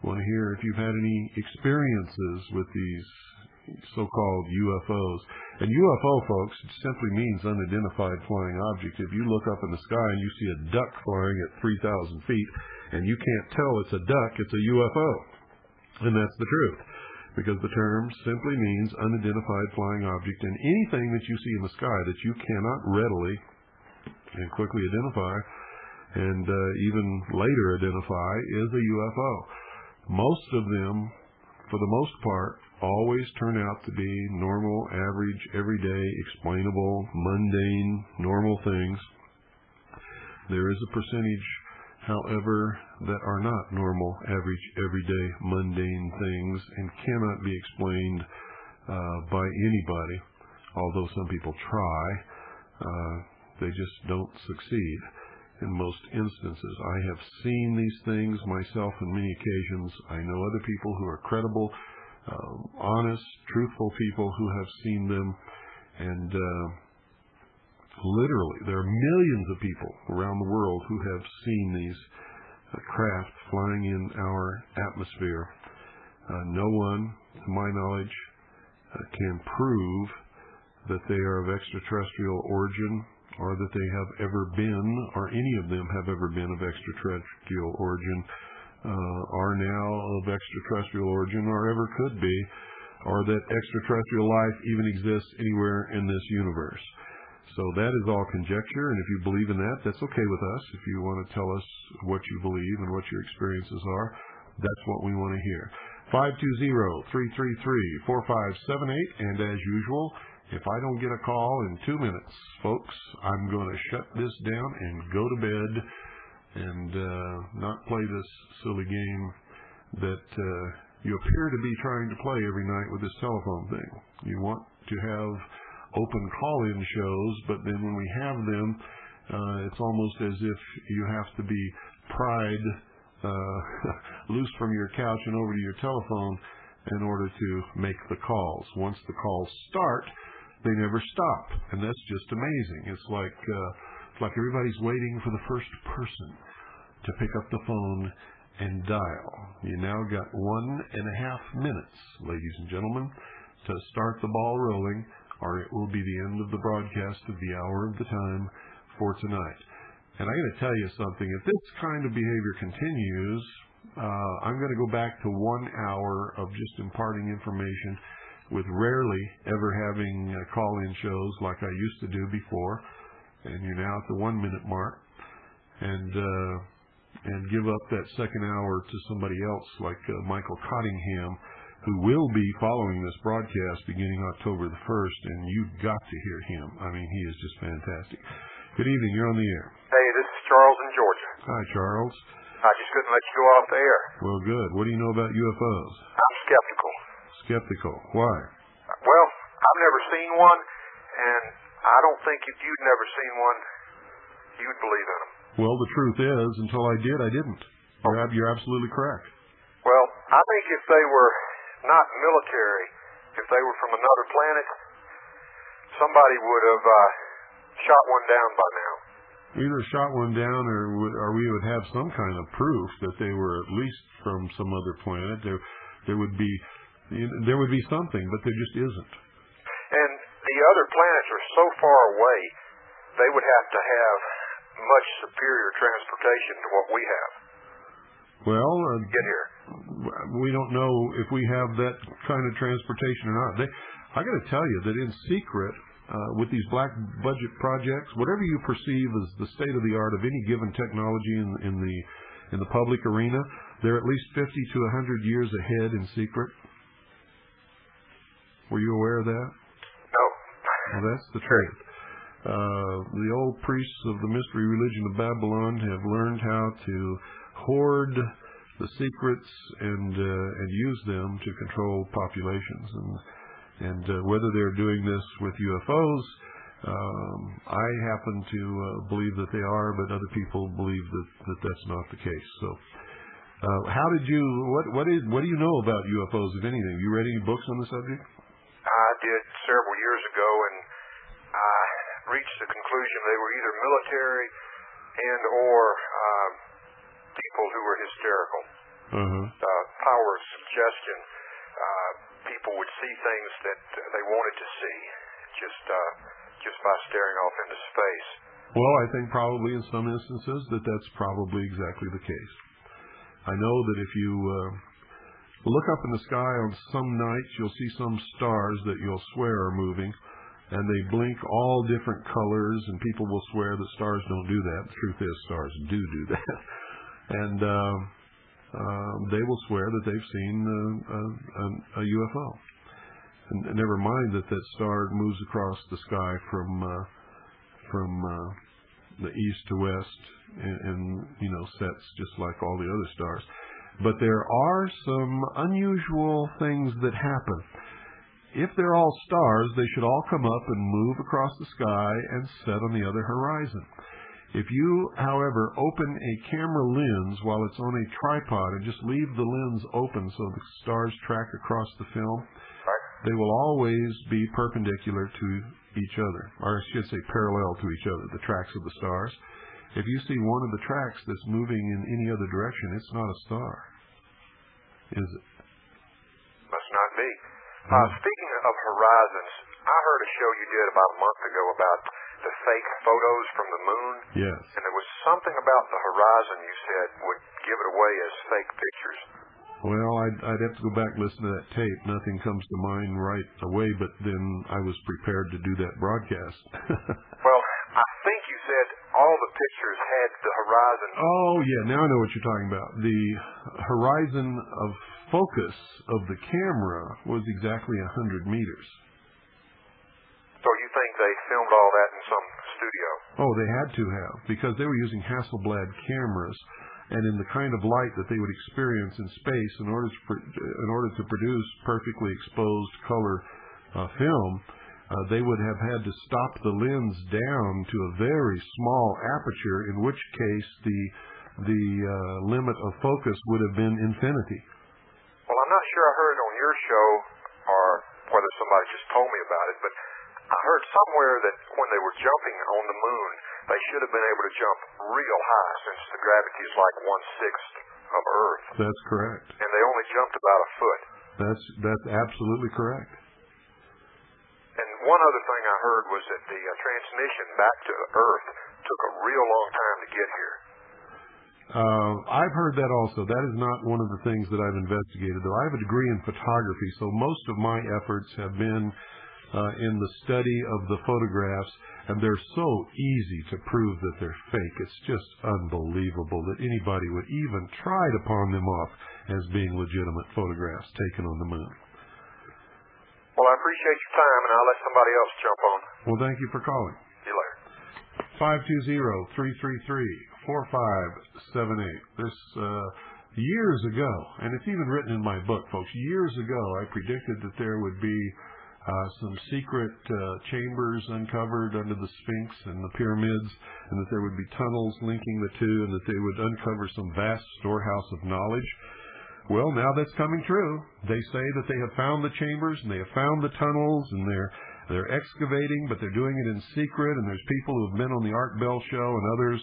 We want to hear if you've had any experiences with these so-called UFOs. And UFO, folks, simply means unidentified flying object. If you look up in the sky and you see a duck flying at 3,000 feet and you can't tell it's a duck, it's a UFO. And that's the truth because the term simply means unidentified flying object, and anything that you see in the sky that you cannot readily and quickly identify, and uh, even later identify, is a UFO. Most of them, for the most part, always turn out to be normal, average, everyday, explainable, mundane, normal things. There is a percentage however, that are not normal, average, everyday, mundane things and cannot be explained uh, by anybody, although some people try. Uh, they just don't succeed in most instances. I have seen these things myself on many occasions. I know other people who are credible, um, honest, truthful people who have seen them, and uh, literally, there are millions of people around the world who have seen these uh, craft flying in our atmosphere. Uh, no one, to my knowledge, uh, can prove that they are of extraterrestrial origin or that they have ever been, or any of them have ever been of extraterrestrial origin, uh, are now of extraterrestrial origin, or ever could be, or that extraterrestrial life even exists anywhere in this universe. So that is all conjecture, and if you believe in that, that's okay with us. If you want to tell us what you believe and what your experiences are, that's what we want to hear. 520-333-4578, and as usual, if I don't get a call in two minutes, folks, I'm going to shut this down and go to bed and uh, not play this silly game that uh, you appear to be trying to play every night with this telephone thing. You want to have open call-in shows, but then when we have them, uh, it's almost as if you have to be pried uh, loose from your couch and over to your telephone in order to make the calls. Once the calls start, they never stop, and that's just amazing. It's like uh, it's like everybody's waiting for the first person to pick up the phone and dial. You now got one and a half minutes, ladies and gentlemen, to start the ball rolling, or it will be the end of the broadcast of the hour of the time for tonight. And I'm going to tell you something. If this kind of behavior continues, uh, I'm going to go back to one hour of just imparting information with rarely ever having uh, call-in shows like I used to do before. And you're now at the one minute mark. And, uh, and give up that second hour to somebody else like uh, Michael Cottingham, who will be following this broadcast beginning October the 1st, and you've got to hear him. I mean, he is just fantastic. Good evening. You're on the air. Hey, this is Charles in Georgia. Hi, Charles. I just couldn't let you go off the air. Well, good. What do you know about UFOs? I'm skeptical. Skeptical. Why? Well, I've never seen one, and I don't think if you'd never seen one, you'd believe in them. Well, the truth is, until I did, I didn't. You're, you're absolutely correct. Well, I think if they were not military, if they were from another planet, somebody would have uh, shot one down by now. Either shot one down, or would- or we would have some kind of proof that they were at least from some other planet. There, there would be, there would be something, but there just isn't. And the other planets are so far away, they would have to have much superior transportation to what we have Well, uh, get here. we don't know if we have that kind of transportation or not. They, I got to tell you that in secret, uh, with these black budget projects, whatever you perceive as the state of the art of any given technology in, in the in the public arena, they're at least 50 to 100 years ahead in secret. Were you aware of that? No. Well, that's the truth. Uh, the old priests of the mystery religion of Babylon have learned how to hoard the secrets and uh, and use them to control populations. And and uh, whether they're doing this with UFOs, um, I happen to uh, believe that they are, but other people believe that, that that's not the case. So, uh, how did you? What what is what do you know about UFOs, if anything? You read any books on the subject? I did several years ago, and I reached the conclusion they were either military and or um, people who were hysterical. Uh-huh. Uh, power of suggestion. Uh, people would see things that they wanted to see just uh, just by staring off into space. Well, I think probably in some instances that that's probably exactly the case. I know that if you uh, look up in the sky on some nights, you'll see some stars that you'll swear are moving, and they blink all different colors, and people will swear that stars don't do that. The truth is, stars do do that, and uh, uh, they will swear that they've seen uh, a, UFO. And never mind that that star moves across the sky from uh, from the east to west and, and you know sets just like all the other stars. But there are some unusual things that happen. If they're all stars, they should all come up and move across the sky and set on the other horizon. If you, however, open a camera lens while it's on a tripod and just leave the lens open so the stars track across the film, they will always be perpendicular to each other, or I should say parallel to each other, the tracks of the stars. If you see one of the tracks that's moving in any other direction, it's not a star. Is it? Must not be. Uh, speaking of horizons, I heard a show you did about a month ago about the fake photos from the moon, Yes. and there was something about the horizon you said would give it away as fake pictures. Well, I'd, I'd have to go back and listen to that tape. Nothing comes to mind right away, but then I was prepared to do that broadcast. Well, I think you said all the pictures had the horizon. oh, yeah, now I know what you're talking about. The horizon of focus of the camera was exactly 100 meters. So you think they filmed all that in some studio? Oh, they had to have because they were using Hasselblad cameras, and in the kind of light that they would experience in space, in order to in order to produce perfectly exposed color uh, film, uh, they would have had to stop the lens down to a very small aperture, in which case the the uh, limit of focus would have been infinity. Well, I'm not sure I heard on your show or whether somebody just told me about it, but I heard somewhere that when they were jumping on the moon, they should have been able to jump real high since the gravity is like one sixth of Earth. That's correct. And they only jumped about a foot. That's that's absolutely correct. And one other thing I heard was that the uh, transmission back to Earth took a real long time to get here. Uh, I've heard that also. That is not one of the things that I've investigated, though. I have a degree in photography, so most of my efforts have been in the study of the photographs, and they're so easy to prove that they're fake. It's just unbelievable that anybody would even try to pawn them off as being legitimate photographs taken on the moon. Well, I appreciate your time, and I'll let somebody else jump on. Well, thank you for calling. See you later. 520-333-4578. This, uh, years ago, and it's even written in my book, folks, years ago I predicted that there would be uh, some secret uh, chambers uncovered under the Sphinx and the pyramids, and that there would be tunnels linking the two, and that they would uncover some vast storehouse of knowledge. Well, now that's coming true. They say that they have found the chambers and they have found the tunnels, and they're they're excavating, but they're doing it in secret. And there's people who have been on the Art Bell show and others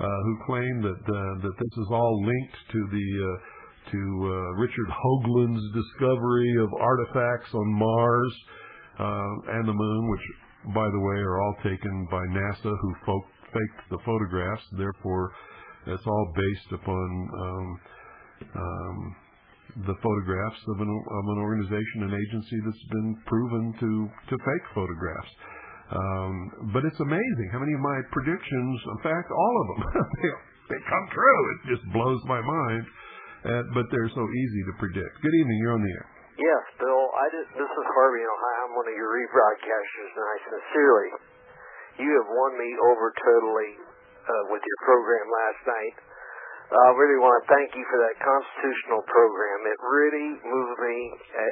uh, who claim that uh, that this is all linked to the uh, to uh, Richard Hoagland's discovery of artifacts on Mars uh, and the Moon, which, by the way, are all taken by NASA, who folk, faked the photographs. Therefore, it's all based upon um, um, the photographs of an of an organization, an agency that's been proven to to fake photographs. Um, but it's amazing how many of my predictions, in fact, all of them, they, they come true. It just blows my mind. Uh, but they're so easy to predict. Good evening. You're on the air. Yes, Bill. I just, this is Harvey in Ohio. I'm one of your rebroadcasters, and I sincerely, you have won me over totally uh, with your program last night. I really want to thank you for that constitutional program. It really moved me.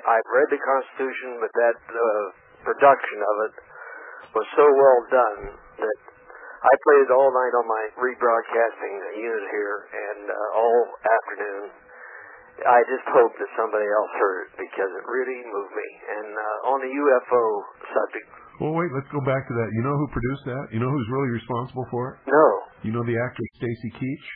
I've read the Constitution, but that uh, production of it was so well done that I played it all night on my rebroadcasting unit here and uh, all afternoon. I just hope that somebody else heard it because it really moved me. And uh, on the UFO subject, Well, wait. Let's go back to that. You know who produced that? You know who's really responsible for it? no, You know the actor Stacy Keach.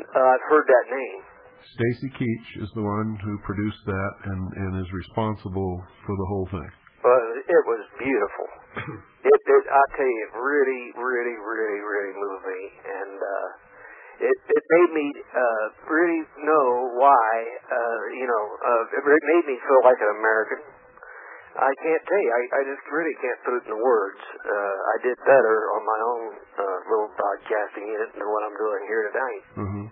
uh, I've heard that name. Stacy Keach is the one who produced that and and is responsible for the whole thing. But it was beautiful. it, it, I tell you, it really, really, really, really moved me, and uh, it it made me uh, really know why. Uh, you know, uh, it made me feel like an American. I can't tell you. I, I just really can't put it into words. Uh, I did better on my own uh, little broadcasting unit than what I'm doing here tonight. hmm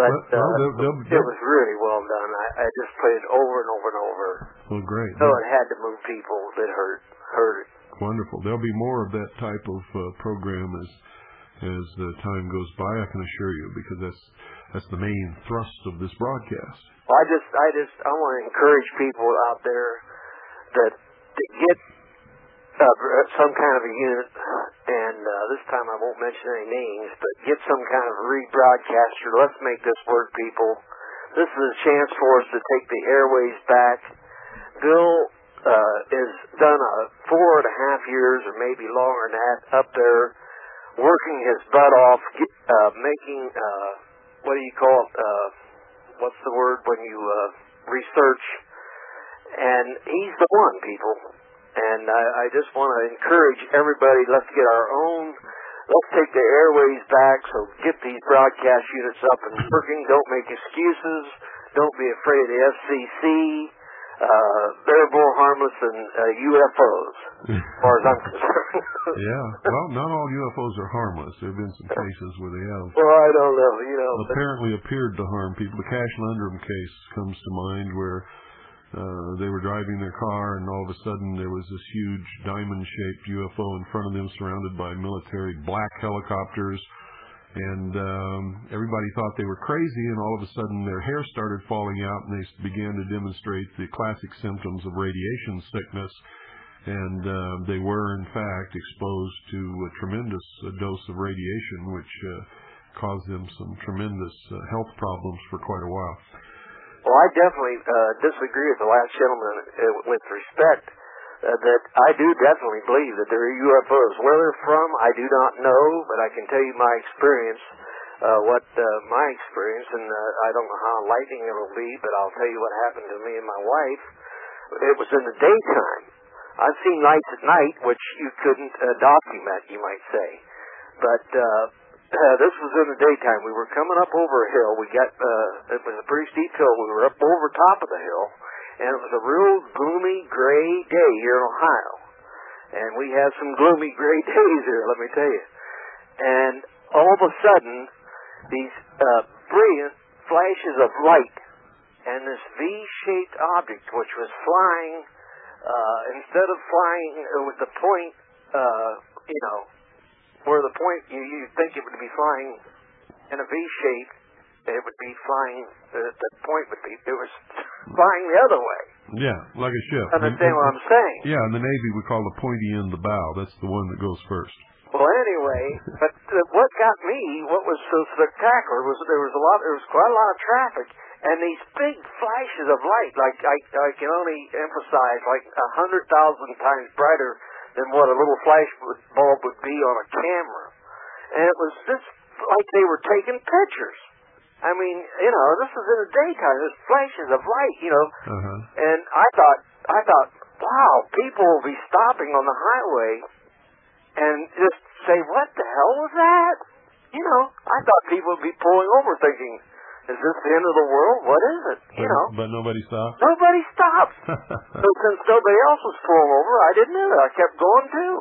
But Well, well, uh, they'll- they'll- it they'll- was really well done. I, I just played it over and over and over. Well, great. So it had to move people that heard heard it. Wonderful. There'll be more of that type of uh, program as as the time goes by. I can assure you, because that's that's the main thrust of this broadcast. Well, I just, I just, I want to encourage people out there that to get uh, some kind of a unit, and uh, this time I won't mention any names, but get some kind of rebroadcaster. Let's make this work, people. This is a chance for us to take the airways back. Bill uh, has done a four and a half years, or maybe longer than that, up there, working his butt off, get, uh, making uh, what do you call it? Uh, what's the word when you uh, research? And he's the one, people. And I, I just want to encourage everybody. Let's get our own. Let's take the airways back. So get these broadcast units up and working. Don't make excuses. Don't be afraid of the FCC. Uh, they're more harmless than uh, UFOs, as far as I'm concerned. Yeah. Well, not all UFOs are harmless. There have been some cases where they have well, I don't know. You know, but apparently appeared to harm people. The Cash Landrum case comes to mind where uh, they were driving their car and all of a sudden there was this huge diamond-shaped UFO in front of them surrounded by military black helicopters and um, everybody thought they were crazy and all of a sudden their hair started falling out and they began to demonstrate the classic symptoms of radiation sickness and uh, they were in fact exposed to a tremendous uh, dose of radiation which uh, caused them some tremendous uh, health problems for quite a while. Well, I definitely uh, disagree with the last gentleman uh, with respect. Uh, that I do definitely believe that there are UFOs. Where they're from, I do not know, but I can tell you my experience, uh, what uh, my experience, and uh, I don't know how enlightening it will be, but I'll tell you what happened to me and my wife. It was in the daytime. I've seen lights at night, which you couldn't uh, document, you might say. But uh, uh, this was in the daytime. We were coming up over a hill. We got uh, it was a pretty steep hill. We were up over top of the hill, and it was a real gloomy gray day here in Ohio. And we have some gloomy gray days here, let me tell you. And all of a sudden, these uh, brilliant flashes of light and this V-shaped object, which was flying, uh, instead of flying with the point, uh, you know, where the point you you think it would be flying in a V shape, it would be flying. The, the point would be it was flying the other way. Yeah, like a ship. Understand what I'm saying? Yeah, in the Navy we call the pointy end the bow. That's the one that goes first. Well, anyway, but uh, what got me, what was so spectacular, was there was a lot, there was quite a lot of traffic, and these big flashes of light, like I, I can only emphasize, like a hundred thousand times brighter than what a little flash bulb would be on a camera. And it was just like they were taking pictures. I mean, you know, this was in the daytime. There's flashes of light, you know. Uh-huh. And I thought, I thought, wow, people will be stopping on the highway and just say, what the hell was that? You know, I thought people would be pulling over thinking, is this the end of the world? What is it? You but, know. But nobody stopped. Nobody stopped. so since nobody else was pulling over, I didn't either. I kept going too.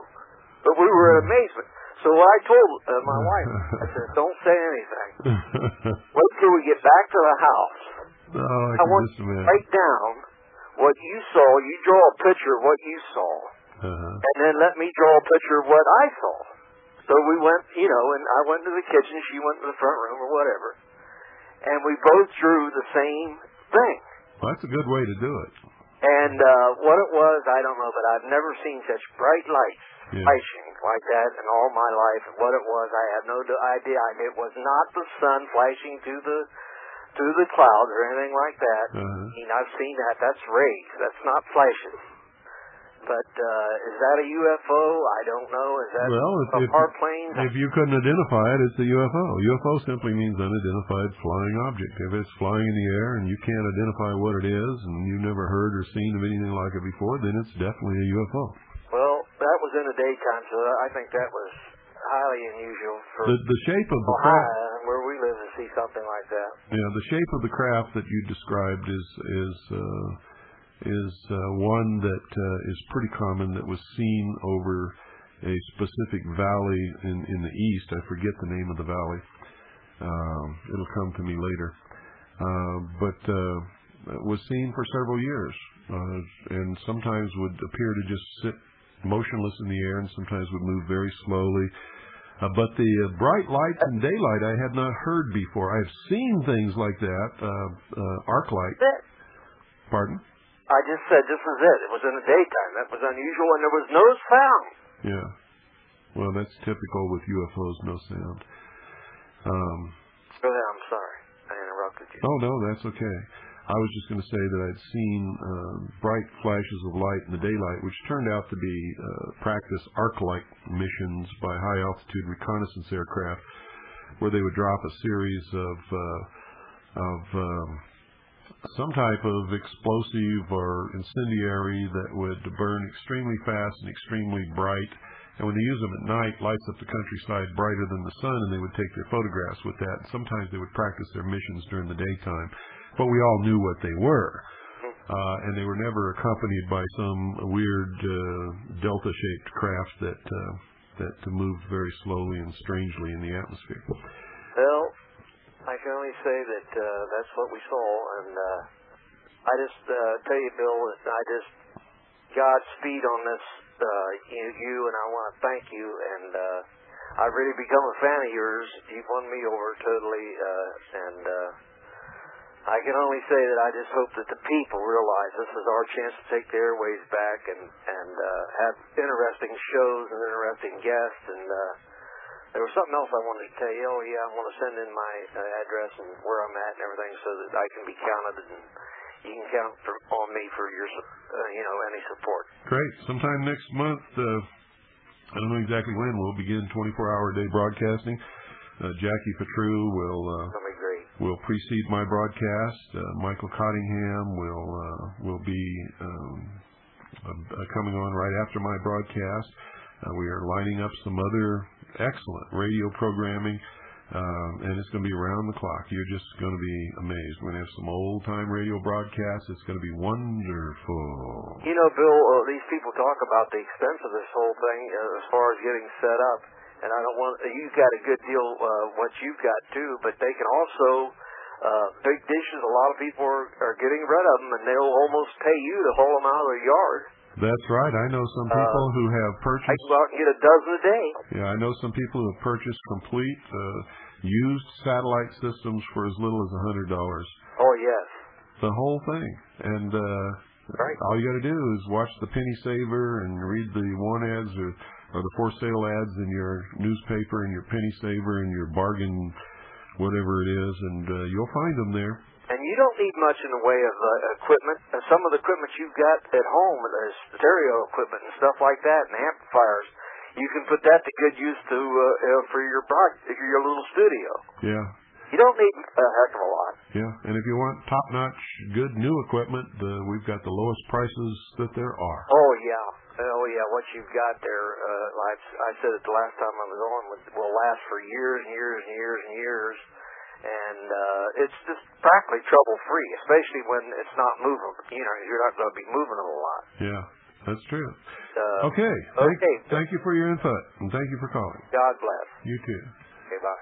But we were in amazement. So I told uh, my wife, I said, don't say anything. Wait till we get back to the house. oh, I, I want you to write down what you saw. You draw a picture of what you saw. Uh-huh. And then let me draw a picture of what I saw. So we went, you know, and I went to the kitchen, she went to the front room or whatever. And we both drew the same thing. Well, that's a good way to do it. And uh, what it was, I don't know, but I've never seen such bright lights Yeah. flashing like that in all my life. And what it was, I had no idea. It was not the sun flashing through the through the clouds or anything like that. Uh-huh. I mean, I've seen that. That's rays. That's not flashes. But uh, is that a UFO? I don't know. Is that Well, if, a if, plane? if you couldn't identify it, it's a UFO. UFO simply means unidentified flying object. If it's flying in the air and you can't identify what it is and you've never heard or seen of anything like it before, then it's definitely a UFO. Well, that was in the daytime, so I think that was highly unusual for The, the shape of the Ohio, craft, where we live, to see something like that. yeah, the shape of the craft that you described is is uh, is uh, one that uh, is pretty common that was seen over a specific valley in in the east. I forget the name of the valley. Um, it'll come to me later. Uh, but uh, was seen for several years, uh, and sometimes would appear to just sit motionless in the air, and sometimes would move very slowly. Uh, but the uh, bright lights and daylight I had not heard before. I've seen things like that, uh, uh, arc light. Pardon? I just said this was it. It was in the daytime. That was unusual, and there was no sound. Yeah. Well, that's typical with UFOs, no sound. Um, Go ahead. I'm sorry. I interrupted you. oh no, that's okay. I was just going to say that I'd seen uh, bright flashes of light in the daylight, which turned out to be uh, practice arc-light missions by high-altitude reconnaissance aircraft, where they would drop a series of uh, of um, some type of explosive or incendiary that would burn extremely fast and extremely bright. And when they use them at night, lights up the countryside brighter than the sun, and they would take their photographs with that. Sometimes they would practice their missions during the daytime, but we all knew what they were. Uh, and they were never accompanied by some weird uh, delta-shaped craft that uh, that moved very slowly and strangely in the atmosphere. Well, I can only say that uh, that's what we saw, and uh, I just uh, tell you, Bill, that I just Godspeed on this, uh, you, you, and I want to thank you, and uh, I've really become a fan of yours. You've won me over totally, uh, and uh, I can only say that I just hope that the people realize this is our chance to take the airways back and and uh, have interesting shows and interesting guests and. Uh, there was something else I wanted to tell you. Oh, yeah, I want to send in my uh, address and where I'm at and everything so that I can be counted and you can count for, on me for your, uh, you know, any support. Great. Sometime next month, uh, I don't know exactly when, we'll begin 24-hour day broadcasting. Uh, Jackie Patru will uh, That'll be great. Will precede my broadcast. Uh, Michael Cottingham will uh, will be um, uh, coming on right after my broadcast. Uh, we are lining up some other excellent radio programming, um, and it's going to be around the clock. You're just going to be amazed. We're going to have some old time radio broadcasts. It's going to be wonderful. You know, Bill, uh, these people talk about the expense of this whole thing uh, as far as getting set up, and I don't want. You've got a good deal uh, what you've got too, but they can also uh, big dishes. A lot of people are, are getting rid of them, and they'll almost pay you to haul them out of their yard. That's right. I know some people who have I purchased. can go out and get a dozen a day. Yeah, I know some people who have purchased complete uh, used satellite systems for as little as a hundred dollars. Oh yes, The whole thing, and uh, Right. all you got to do is watch the penny saver and read the one ads or the for sale ads in your newspaper and your penny saver and your bargain, whatever it is, and uh, you'll find them there. and you don't need much in the way of uh, equipment. Uh, some of the equipment you've got at home, there's stereo equipment and stuff like that, and amplifiers. You can put that to good use to uh, uh, for your broad, your little studio. Yeah, You don't need a heck of a lot. yeah. And if you want top notch, good new equipment, uh, we've got the lowest prices that there are. Oh yeah, oh yeah. What you've got there, uh, I, I said it the last time I was on, will- will last for years and years and years and years, and uh, it's just practically trouble free, especially when it's not moving. You know, you're not going to be moving it a lot. Yeah, that's true. Uh, Okay. Thank, Okay. Thank you for your input, and thank you for calling. God bless. You too. Okay, bye.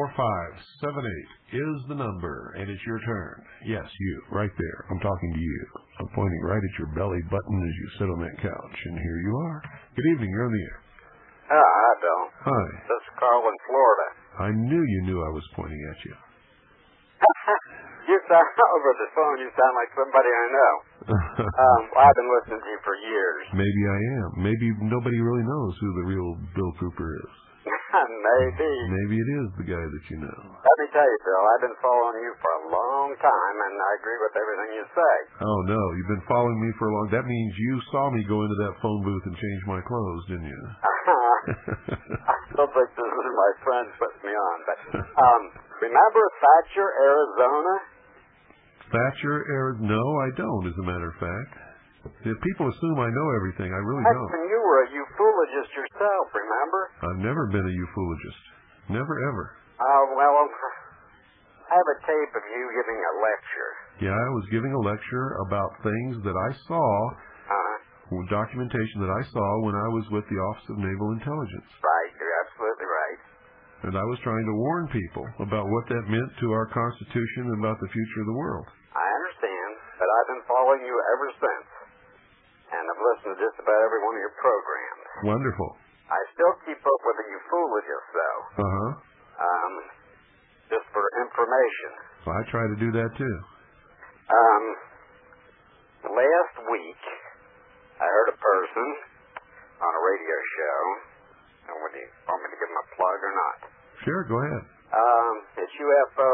520-333-4578 is the number, and it's your turn. Yes, you, right there. I'm talking to you. I'm pointing right at your belly button as you sit on that couch, and here you are. Good evening. You're on the air. Ah, I don't. Hi. This is Carl in Florida. I knew you knew I was pointing at you. you sound over the phone. You sound like somebody I know. Um, I've been listening to you for years. Maybe I am. Maybe nobody really knows who the real Bill Cooper is. Maybe. Maybe it is the guy that you know. Let me tell you, Bill. I've been following you for a long time, and I agree with everything you say. Oh no, you've been following me for a long. That means you saw me go into that phone booth and change my clothes, didn't you? I don't think this is my friend puts me on, but um, remember Thatcher, Arizona? Thatcher, Arizona? No, I don't. As a matter of fact, if people assume I know everything, I really Heck, don't. when you were a ufologist yourself, remember? I've never been a ufologist. Never ever. Uh, well, I have a tape of you giving a lecture. Yeah, I was giving a lecture about things that I saw, Uh, with documentation that I saw when I was with the Office of Naval Intelligence. right, you're absolutely right. And I was trying to warn people about what that meant to our Constitution and about the future of the world. I understand, but I've been following you ever since. And I've listened to just about every one of your programs. Wonderful. I still keep up with the ufologist, though, Uh huh. um, just for information. Well, I try to do that too. Um, last week, I heard a person on a radio show. And would you want me to give him a plug or not? Sure, go ahead. Um, it's UFO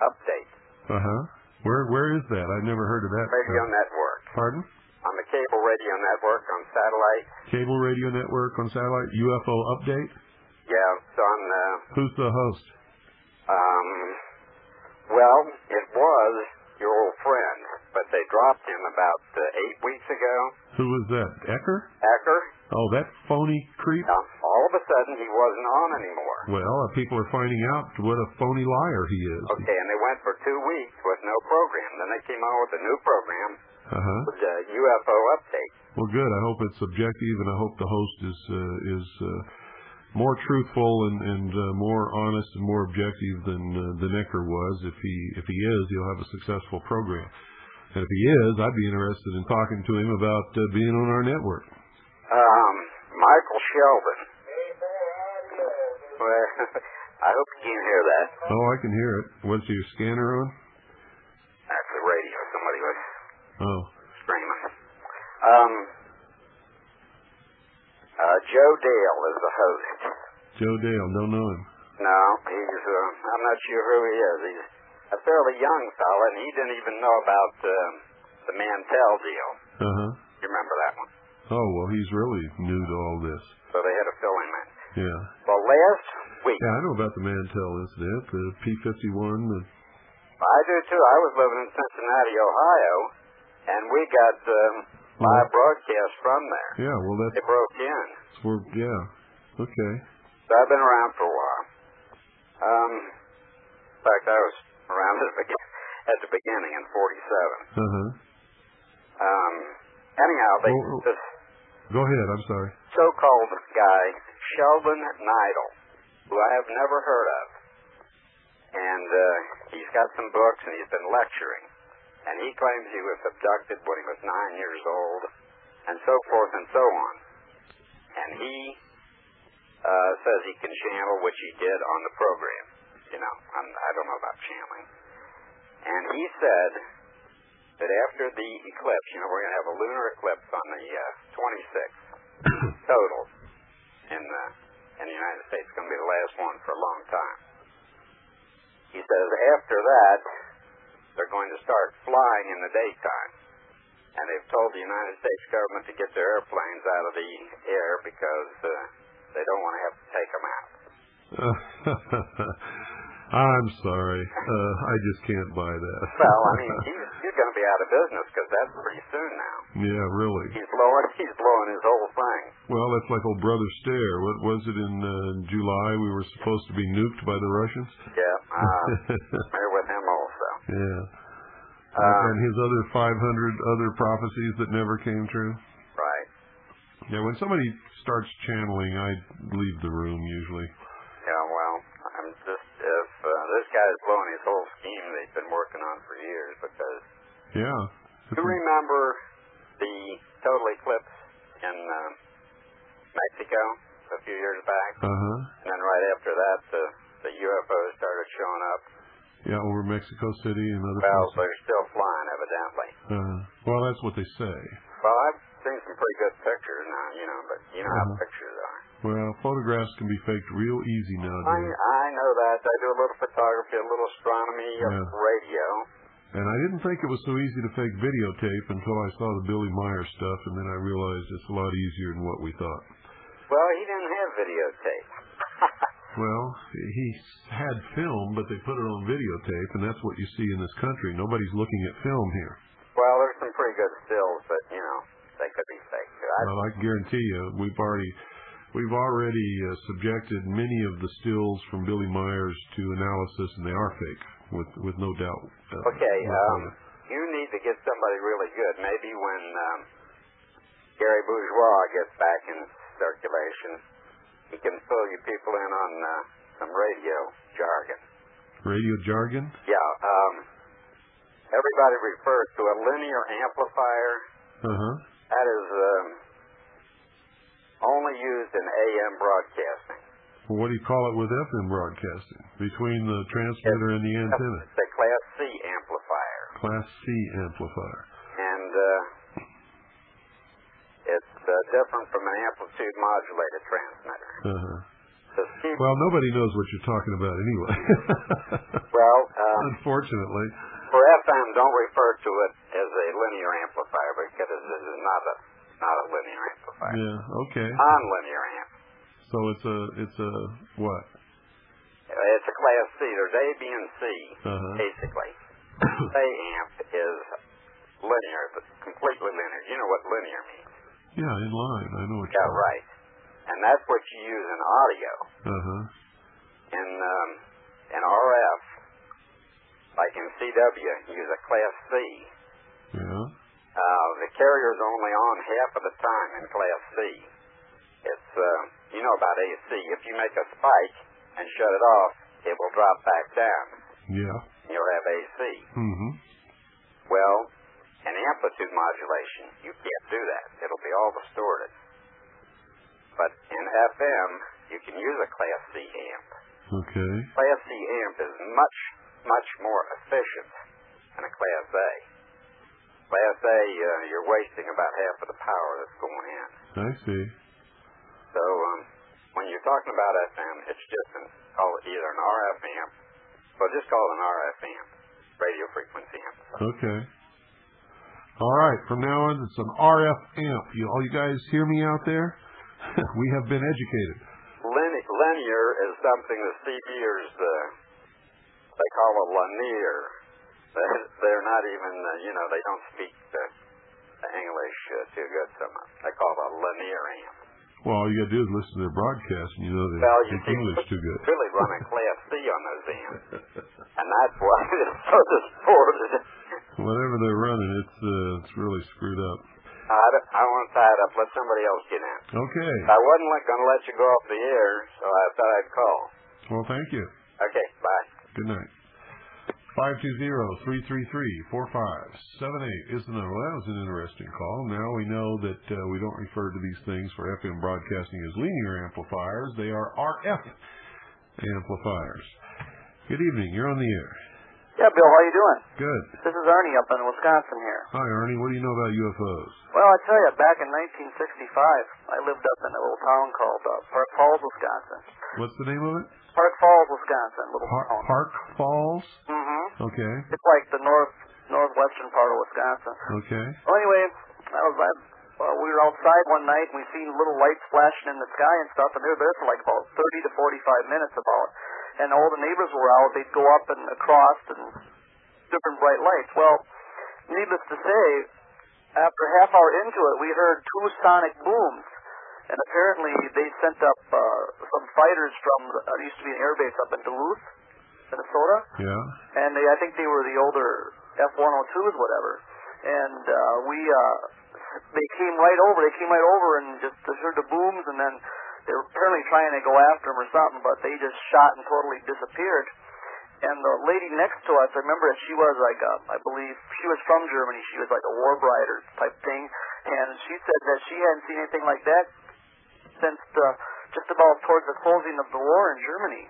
Update, Uh huh. Where where is that? I've never heard of that. Radio uh, Network. pardon? On the cable radio network on satellite. Cable radio network on satellite UFO update. Yeah, it's on the, Who's the host? um, well, it was your old friend, but they dropped him about uh, eight weeks ago. Who was that? Ecker? Ecker. Oh, that phony creep. Now, all of a sudden, he wasn't on anymore. Well, uh, people are finding out what a phony liar he is. Okay, and they went for two weeks with no program. Then they came on with a new program, Uh huh. the UFO update. Well, good. I hope it's objective, and I hope the host is uh, is uh, more truthful and and uh, more honest and more objective than uh, than Ecker was. If he if he is, he'll have a successful program. And if he is, I'd be interested in talking to him about uh, being on our network. Um, Michael Sheldon. Well, I hope you can hear that. Oh, I can hear it. What's your scanner on? That's the radio. Somebody was Oh, screaming. Um, uh, Joe Dale is the host. Joe Dale. Don't know him. No, he's, uh, I'm not sure who he is. He's a fairly young fella, and he didn't even know about uh, the Mantell deal. Uh huh. You remember that one? Oh well, he's really new to all this. So they had to fill him in. Yeah. Well, last week, Yeah, I know about the Mantell incident, the P-51. The, I do too. I was living in Cincinnati, Ohio, and we got um, live broadcasts from there. yeah, well that's They broke in. we're yeah. Okay. So I've been around for a while. Um, in fact, I was around at the, at the beginning in '47. Uh huh. Um, anyhow, they, oh. this Go ahead. I'm sorry. so-called guy, Sheldon Nidle, who I have never heard of, and uh, he's got some books and he's been lecturing, and he claims he was abducted when he was nine years old, and so forth and so on. And he uh, says he can channel, which he did on the program. You know, I'm, I don't know about channeling. And he said that after the eclipse, you know, we're going to have a lunar eclipse on the uh, 26th total in the in the United States. It's going to be the last one for a long time. He says after that, they're going to start flying in the daytime. And they've told the United States government to get their airplanes out of the air because uh, they don't want to have to take them out. I'm sorry. Uh, I just can't buy that. Well, I mean, he's, he's going to be out of business because that's pretty soon now. yeah, really. He's blowing, he's blowing his whole thing. Well, that's like old Brother Stair. What was it in uh, July? We were supposed to be nuked by the Russians. Yeah, uh, they're with him. Yeah. Uh, and his other 500 other prophecies that never came true. Right. Yeah, when somebody starts channeling, I leave the room usually. Yeah, well, I'm just if uh, this guy's blowing his whole scheme they've been working on for years because Yeah. you remember the total eclipse in uh, Mexico a few years back, Uh huh. and then right after that the the UFOs started showing up. Yeah, over Mexico City and other Well, places. they're still flying evidently. Uh, well, that's what they say. Well, I've seen some pretty good pictures now, you know, but you know Uh-huh. how pictures are. Well, photographs can be faked real easy I nowadays. I know that. I do a little photography, a little astronomy, a Yeah. radio. And I didn't think it was so easy to fake videotape until I saw the Billy Meier stuff, and then I realized it's a lot easier than what we thought. Well, he didn't have videotape. Well, he had film, but they put it on videotape, and that's what you see in this country. Nobody's looking at film here. well, there's some pretty good stills, but you know they could be fake. I, Well, I can guarantee you, we've already we've already uh, subjected many of the stills from Billy Meiers to analysis, and they are fake, with with no doubt. Uh, okay, um, you need to get somebody really good. Maybe when um, Gary Bourgeois gets back in circulation, he can fill you people in on uh, some radio jargon. radio jargon. Yeah, um, everybody refers to a linear amplifier. Uh huh. That is um, only used in AM broadcasting. Well, what do you call it with FM broadcasting? Between the transmitter and the antenna. It's a Class C amplifier, Class C amplifier. and uh, it's uh, different from an amplitude modulated transmitter. Uh-huh. C, Well, nobody knows what you're talking about anyway. well, um, Unfortunately. for FM, don't refer to it as a linear amplifier because this is not a not a linear amplifier. Yeah. Okay. Non-linear amp. So it's a it's a what? It's a Class C. There's A, B, and C, Uh-huh. basically. A amp is linear, but completely linear. You know what linear means. Yeah, in line. I know what Yeah, you're right. And that's what you use in audio. Uh huh. In um, in RF, like in CW, you use a Class C. Yeah. Uh, the carrier's only on half of the time in Class C. It's uh, you know about AC. If you make a spike and shut it off, it will drop back down. Yeah. You'll have AC. Mm-hmm. Well, in amplitude modulation, you can't do that. It'll be all distorted. But in FM, you can use a Class C amp. Okay. Class C amp is much, much more efficient than a Class A. Class A, uh, you're wasting about half of the power that's going in. I see. So um, when you're talking about FM, it's just an, call it either an RF amp, well, just call it an RF amp. radio frequency amplifier. Okay. All right. From now on, it's an RF amp. You, all you guys hear me out there? we have been educated. Line- linear is something the CBers, uh, they call a linear. They- They're not even, uh, you know, they don't speak the, the English uh, too good, so much. They call it a linear amp. Well, all you got to do is listen to their broadcast, and you know they Well, you speak English too good. really running Class C on those amps. and that's why it's so distorted. Whatever they're running, it's uh, it's really screwed up. I, don't- I want to tie it up. Let somebody else get in. Okay. I wasn't like going to let you go off the air, so I thought I'd call. Well, thank you. Okay, bye. Good night. 520-333-4578 is the number. Well, that was an interesting call. Now we know that uh, we don't refer to these things for FM broadcasting as linear amplifiers. They are RF amplifiers. Good evening. You're on the air. Yeah, Bill, how you doing? Good. This is Ernie up in Wisconsin here. Hi, Ernie. What do you know about UFOs? Well, I tell you, back in 1965, I lived up in a little town called uh, Park Falls, Wisconsin. What's the name of it? Park Falls, Wisconsin, little Par- town. Park Falls? Mm-hmm. Okay. It's like the north northwestern part of Wisconsin. Okay. Well, anyway, I was I, well, we were outside one night and we seen little lights flashing in the sky and stuff, and they were there for like about 30 to 45 minutes about. And all the neighbors were out. They'd go up and across and different bright lights. Well, needless to say, after a half hour into it, we heard two sonic booms. And apparently they sent up uh, some fighters from, uh, used to be an air base up in Duluth, Minnesota Yeah. and they, I think they were the older F-102s, whatever. And uh, we, uh, they came right over. They came right over and just heard the booms, and then they were apparently trying to go after them or something, but they just shot and totally disappeared. And the lady next to us, I remember that she was like, a, I believe she was from Germany. She was like a war bride or type thing, and she said that she hadn't seen anything like that since uh, just about towards the closing of the war in Germany.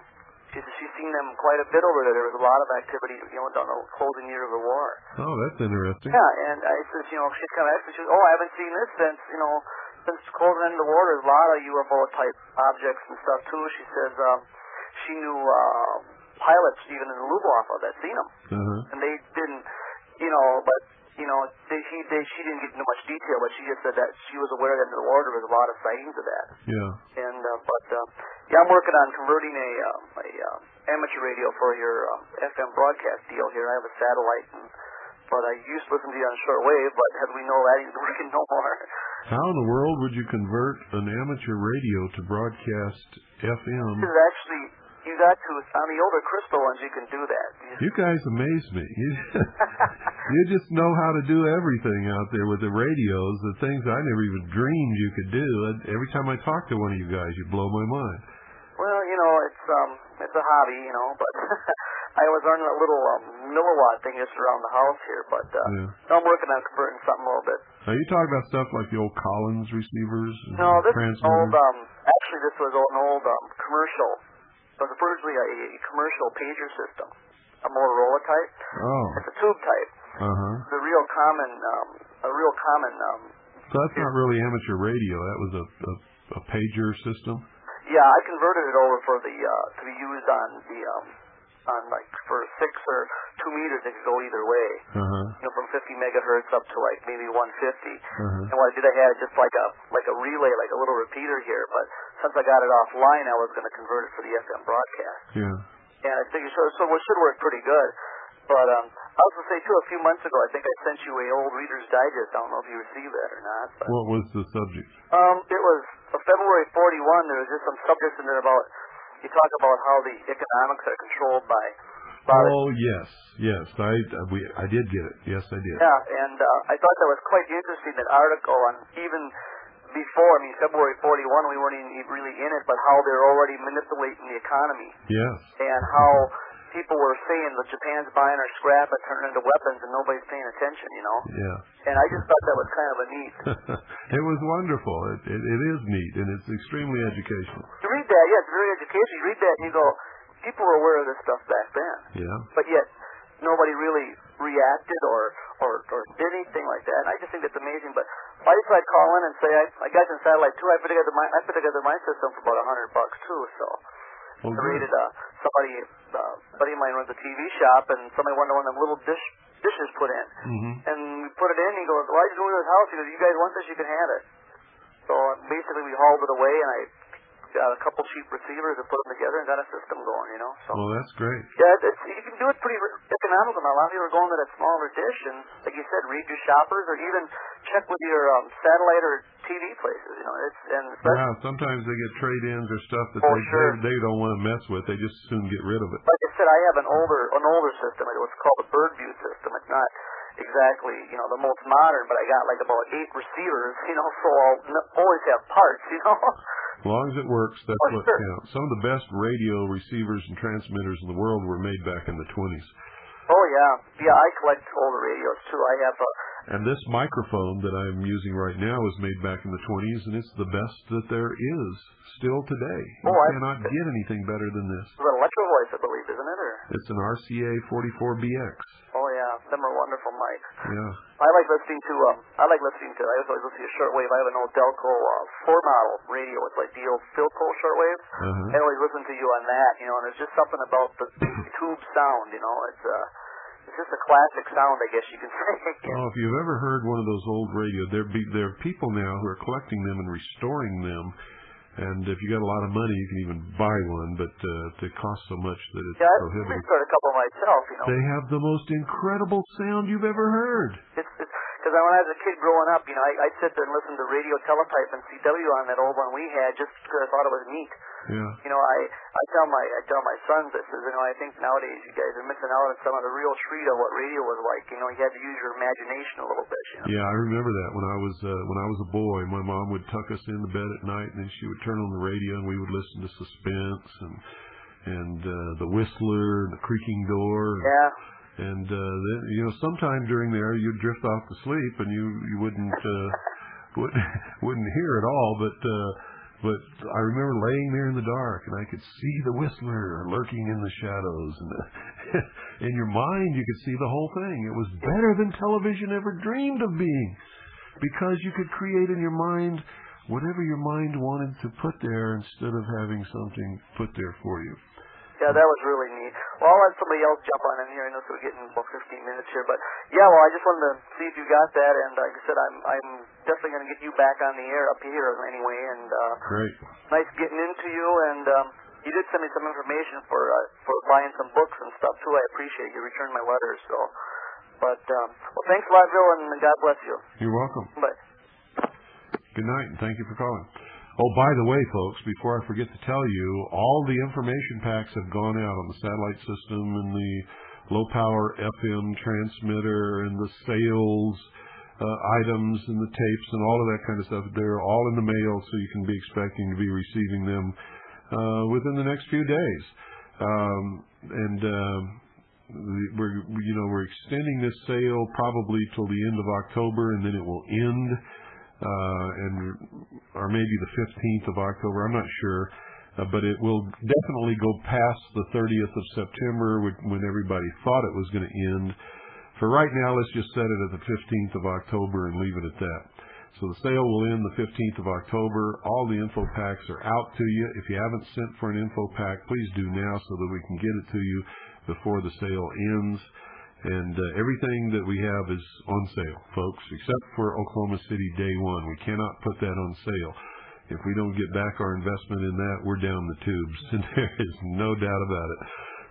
She said she's seen them quite a bit over there. There was a lot of activity, you know, down the closing year of the war. Oh, that's interesting. Yeah, and I said, you know, she's kind of asking, she goes, oh, I haven't seen this since, you know, since closing end the war. There's a lot of UFO type objects and stuff too. She says um, she knew uh, pilots even in the Luftwaffe that seen them, Uh-huh. and they didn't, you know, but you know, they, she they, she didn't get into much detail, but she just said that she was aware that in the war there was a lot of sightings of that. Yeah. And uh, but uh, yeah, I'm working on converting a um, a um, amateur radio for your um, FM broadcast deal here. I have a satellite, and, but I used to listen to you on shortwave, but as we know, that ain't working no more. How in the world would you convert an amateur radio to broadcast FM? This is actually you got to on the older crystal ones. You can do that. You, You guys amaze me. You, you just know how to do everything out there with the radios, the things I never even dreamed you could do. And every time I talk to one of you guys, you blow my mind. well, you know, it's um, it's a hobby, you know, but. I was learning a little um, milliwatt thing just around the house here, but uh, Yeah. I'm working on converting something a little bit Now you talk about stuff like the old Collins receivers, No, this is old. Um, actually, this was an old um, commercial. It was originally a, commercial pager system, a Motorola type. oh, It's a tube type. uh huh. It's a real common, um, a real common. Um, So that's not really amateur radio. That was a a, a pager system. Yeah, I converted it over for the uh, to be used on the um, on like for six or two meters. It could go either way. Uh huh. You know, from 50 megahertz up to like maybe 150. Uh-huh. And what I did, I had just like a like a relay, like a little repeater here. But since I got it offline, I was going to convert it for the FM broadcast. Yeah. And I think it should, so it should work pretty good. But um, I was going to say too, a few months ago, I think I sent you a old Reader's Digest. I don't know if you received that or not. But, What was the subject? um, it was uh, February 41. There was just some subjects in there about you talk about how the economics are controlled by. by the- Oh yes, yes. I we I did get it. Yes, I did. Yeah, and uh, I thought that was quite interesting. That article on even before, I mean February 41, we weren't even really in it, but how they're already manipulating the economy Yes. and how people were saying that Japan's buying our scrap and turning into weapons and nobody's paying attention, you know. Yeah. And I just thought that was kind of a neat. it was wonderful. It, it it is neat and it's extremely educational. You read that, yeah, it's very educational. You read that and you go, people were aware of this stuff back then, Yeah. but yet nobody really reacted or or or did anything like that. And I just think that's amazing. But I just I'd call in and say I I got some satellite too. I put together my I put together my system for about a hundred bucks too. So Well, I rated uh somebody uh, buddy of mine runs a TV shop, and somebody wanted one of them little dish dishes put in, hmm and we put it in. And he goes, "Why did you go to his house?" He goes, "You guys want this? You can have it." So basically, we hauled it away, and I got a couple cheap receivers and put them together and got a system going. You know, so. Well, that's great. Yeah, it's, you can do it pretty re- economical now. A lot of people are going to that smaller dish and, like you said, read your shoppers or even check with your um, satellite or TV places. You know, it's and Yeah, sometimes they get trade-ins or stuff that they, sure. they don't want to mess with. They just soon get rid of it. like I said, I have an older an older system. It's called a Birdview system. It's not exactly you know the most modern, but I got like about eight receivers. You know, so I'll n- always have parts. You know. As long as it works, that's Oh, what sure. counts. Some of the best radio receivers and transmitters in the world were made back in the 20s. Oh yeah, yeah. I collect older radios too. I have a And this microphone that I'm using right now was made back in the 20s, and it's the best that there is still today. You Oh, I- cannot get anything better than this. it's an Electro-Voice, I believe, isn't it? Or It's an RCA 44BX. oh them are wonderful mics. Yeah. I like listening to um I like listening to I always listen to shortwave. I have an old Delco uh, four model radio. It's like the old Philco shortwave. Uh-huh. I always listen to you on that, you know, and there's just something about the tube sound, you know, it's uh it's just a classic sound I guess you can say. Oh, if you've ever heard one of those old radio, there be there are people now who are collecting them and restoring them. And if you got a lot of money, you can even buy one, but uh, they cost so much that it's yeah, prohibitive. restored a couple myself, you know. They have the most incredible sound you've ever heard. It's it's because when I was a kid growing up, you know, I, I'd sit there and listen to radio teletype and CW on that old one we had just because I thought it was neat. Yeah. You know, I I tell my I tell my sons this is you know I think nowadays you guys are missing out on some of the real treat of what radio was like. You know, you had to use your imagination a little bit. You know. Yeah, I remember that when I was uh, when I was a boy. My mom would tuck us into bed at night, and then she would turn on the radio, and we would listen to Suspense and and uh, the Whistler, and the Creaking Door. And, Yeah. And uh, then you know, sometime during there, you'd drift off to sleep, and you you wouldn't uh, wouldn't wouldn't hear at all. But uh, but I remember laying there in the dark, and I could see the Whistler lurking in the shadows, and in your mind, you could see the whole thing. It was better than television ever dreamed of being, because you could create in your mind whatever your mind wanted to put there instead of having something put there for you. Yeah, that was really neat. Well, I'll let somebody else jump on in here. I know so we're getting about 15 minutes here, but yeah, well, I just wanted to see if you got that, and like I said, I'm I'm definitely going to get you back on the air up here anyway, and uh, Great. nice getting into you, and um, you did send me some information for uh, for buying some books and stuff too. I appreciate you returned my letters, so. But um, well, thanks a lot, Bill, and God bless you. You're welcome. Bye. Good night, and thank you for calling. Oh, by the way, folks, before I forget to tell you, all the information packs have gone out on the satellite system and the low power FM transmitter and the sales uh, items and the tapes and all of that kind of stuff. They're all in the mail, so you can be expecting to be receiving them uh, within the next few days. Um, and um, we're you know we're extending this sale probably till the end of October, and then it will end uh, and or maybe the 15th of October. I'm not sure, uh, but it will definitely go past the 30th of September when everybody thought it was going to end. For right now, let's just set it at the 15th of October and leave it at that. So the sale will end the 15th of October. All the info packs are out to you. If you haven't sent for an info pack, please do now so that we can get it to you before the sale ends. And uh, everything that we have is on sale, folks, except for Oklahoma City Day One. We cannot put that on sale. If we don't get back our investment in that, we're down the tubes, and there is no doubt about it.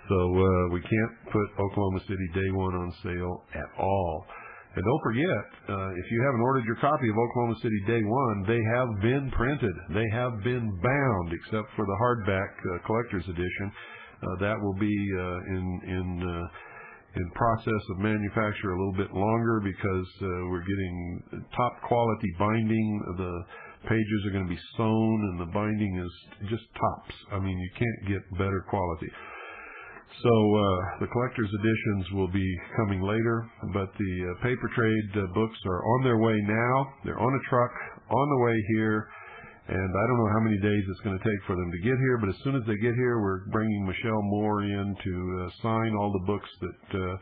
So uh, we can't put Oklahoma City Day One on sale at all. And don't forget, uh, if you haven't ordered your copy of Oklahoma City Day One, they have been printed. They have been bound, except for the hardback uh, collector's edition. Uh, that will be uh, in in in process of manufacture a little bit longer because uh, we're getting top quality binding. The pages are going to be sewn, and the binding is just tops. I mean, you can't get better quality. So uh, the collector's editions will be coming later, but the uh, paper trade uh, books are on their way now. They're on a truck on the way here, and I don't know how many days it's going to take for them to get here. But as soon as they get here, we're bringing Michele Moore in to uh, sign all the books that uh,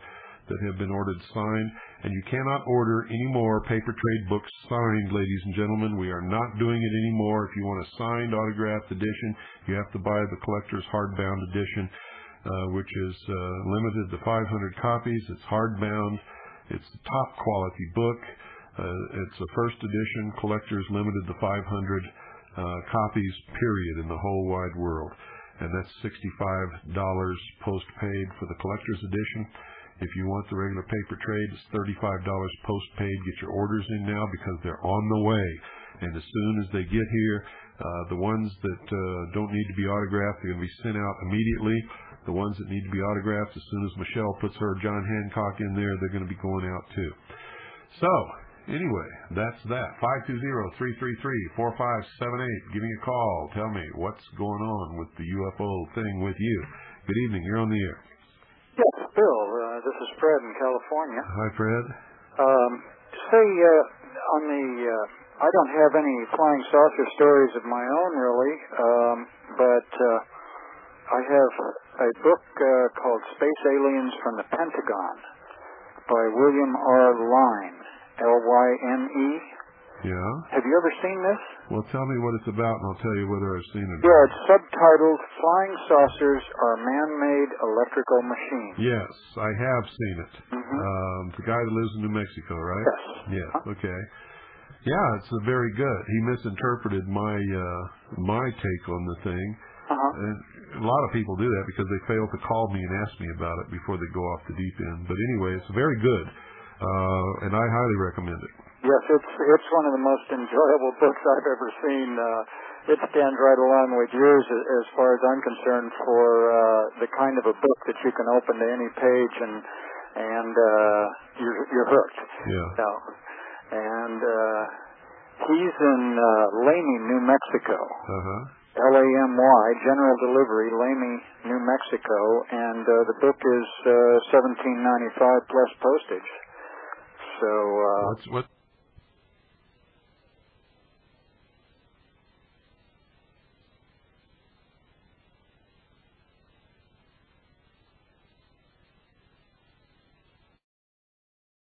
that have been ordered signed. And you cannot order any more paper trade books signed, ladies and gentlemen. We are not doing it anymore. If you want a signed autographed edition, you have to buy the collector's hardbound edition. uh, which is uh, limited to 500 copies. It's hardbound. It's a top quality book. Uh, it's a first edition, collector's limited to 500 uh, copies, period, in the whole wide world. And that's $65 post-paid for the collector's edition. If you want the regular paper trade, it's $35 post-paid. Get your orders in now because they're on the way. And as soon as they get here, uh, the ones that uh, don't need to be autographed are going to be sent out immediately. The ones that need to be autographed, as soon as Michele puts her John Hancock in there, they're going to be going out too. So, anyway, that's that. 520-333-4578. Give me a call. Tell me what's going on with the UFO thing with you. Good evening. You're on the air. Yes, Bill. Uh, this is Fred in California. Hi, Fred. Um, say, uh, on the, uh, I don't have any flying saucer stories of my own, really, um, but uh, I have a book uh, called Space Aliens from the Pentagon by William R. Lyne, L-Y-N-E. Yeah. Have you ever seen this? Well, tell me what it's about, and I'll tell you whether I've seen it. Yeah, it's subtitled "Flying Saucers Are Man-Made Electrical Machines." Yes, I have seen it. Mhm. Um, the guy that lives in New Mexico, right? Yes. Yes. Okay. Yeah, it's very good. He misinterpreted my uh, my take on the thing. Uh-huh. And a lot of people do that because they fail to call me and ask me about it before they go off the deep end. But anyway, it's very good, uh, and I highly recommend it. Yes, it's it's one of the most enjoyable books I've ever seen. Uh, it stands right along with yours as far as I'm concerned for uh, the kind of a book that you can open to any page and and uh, you're you're hooked. Yeah. So, and uh, he's in uh, Lamy, New Mexico. Uh huh. L-A-M-Y, General Delivery, Lamy, New Mexico, and uh, the book is uh, 17.95 plus postage. So uh, What's what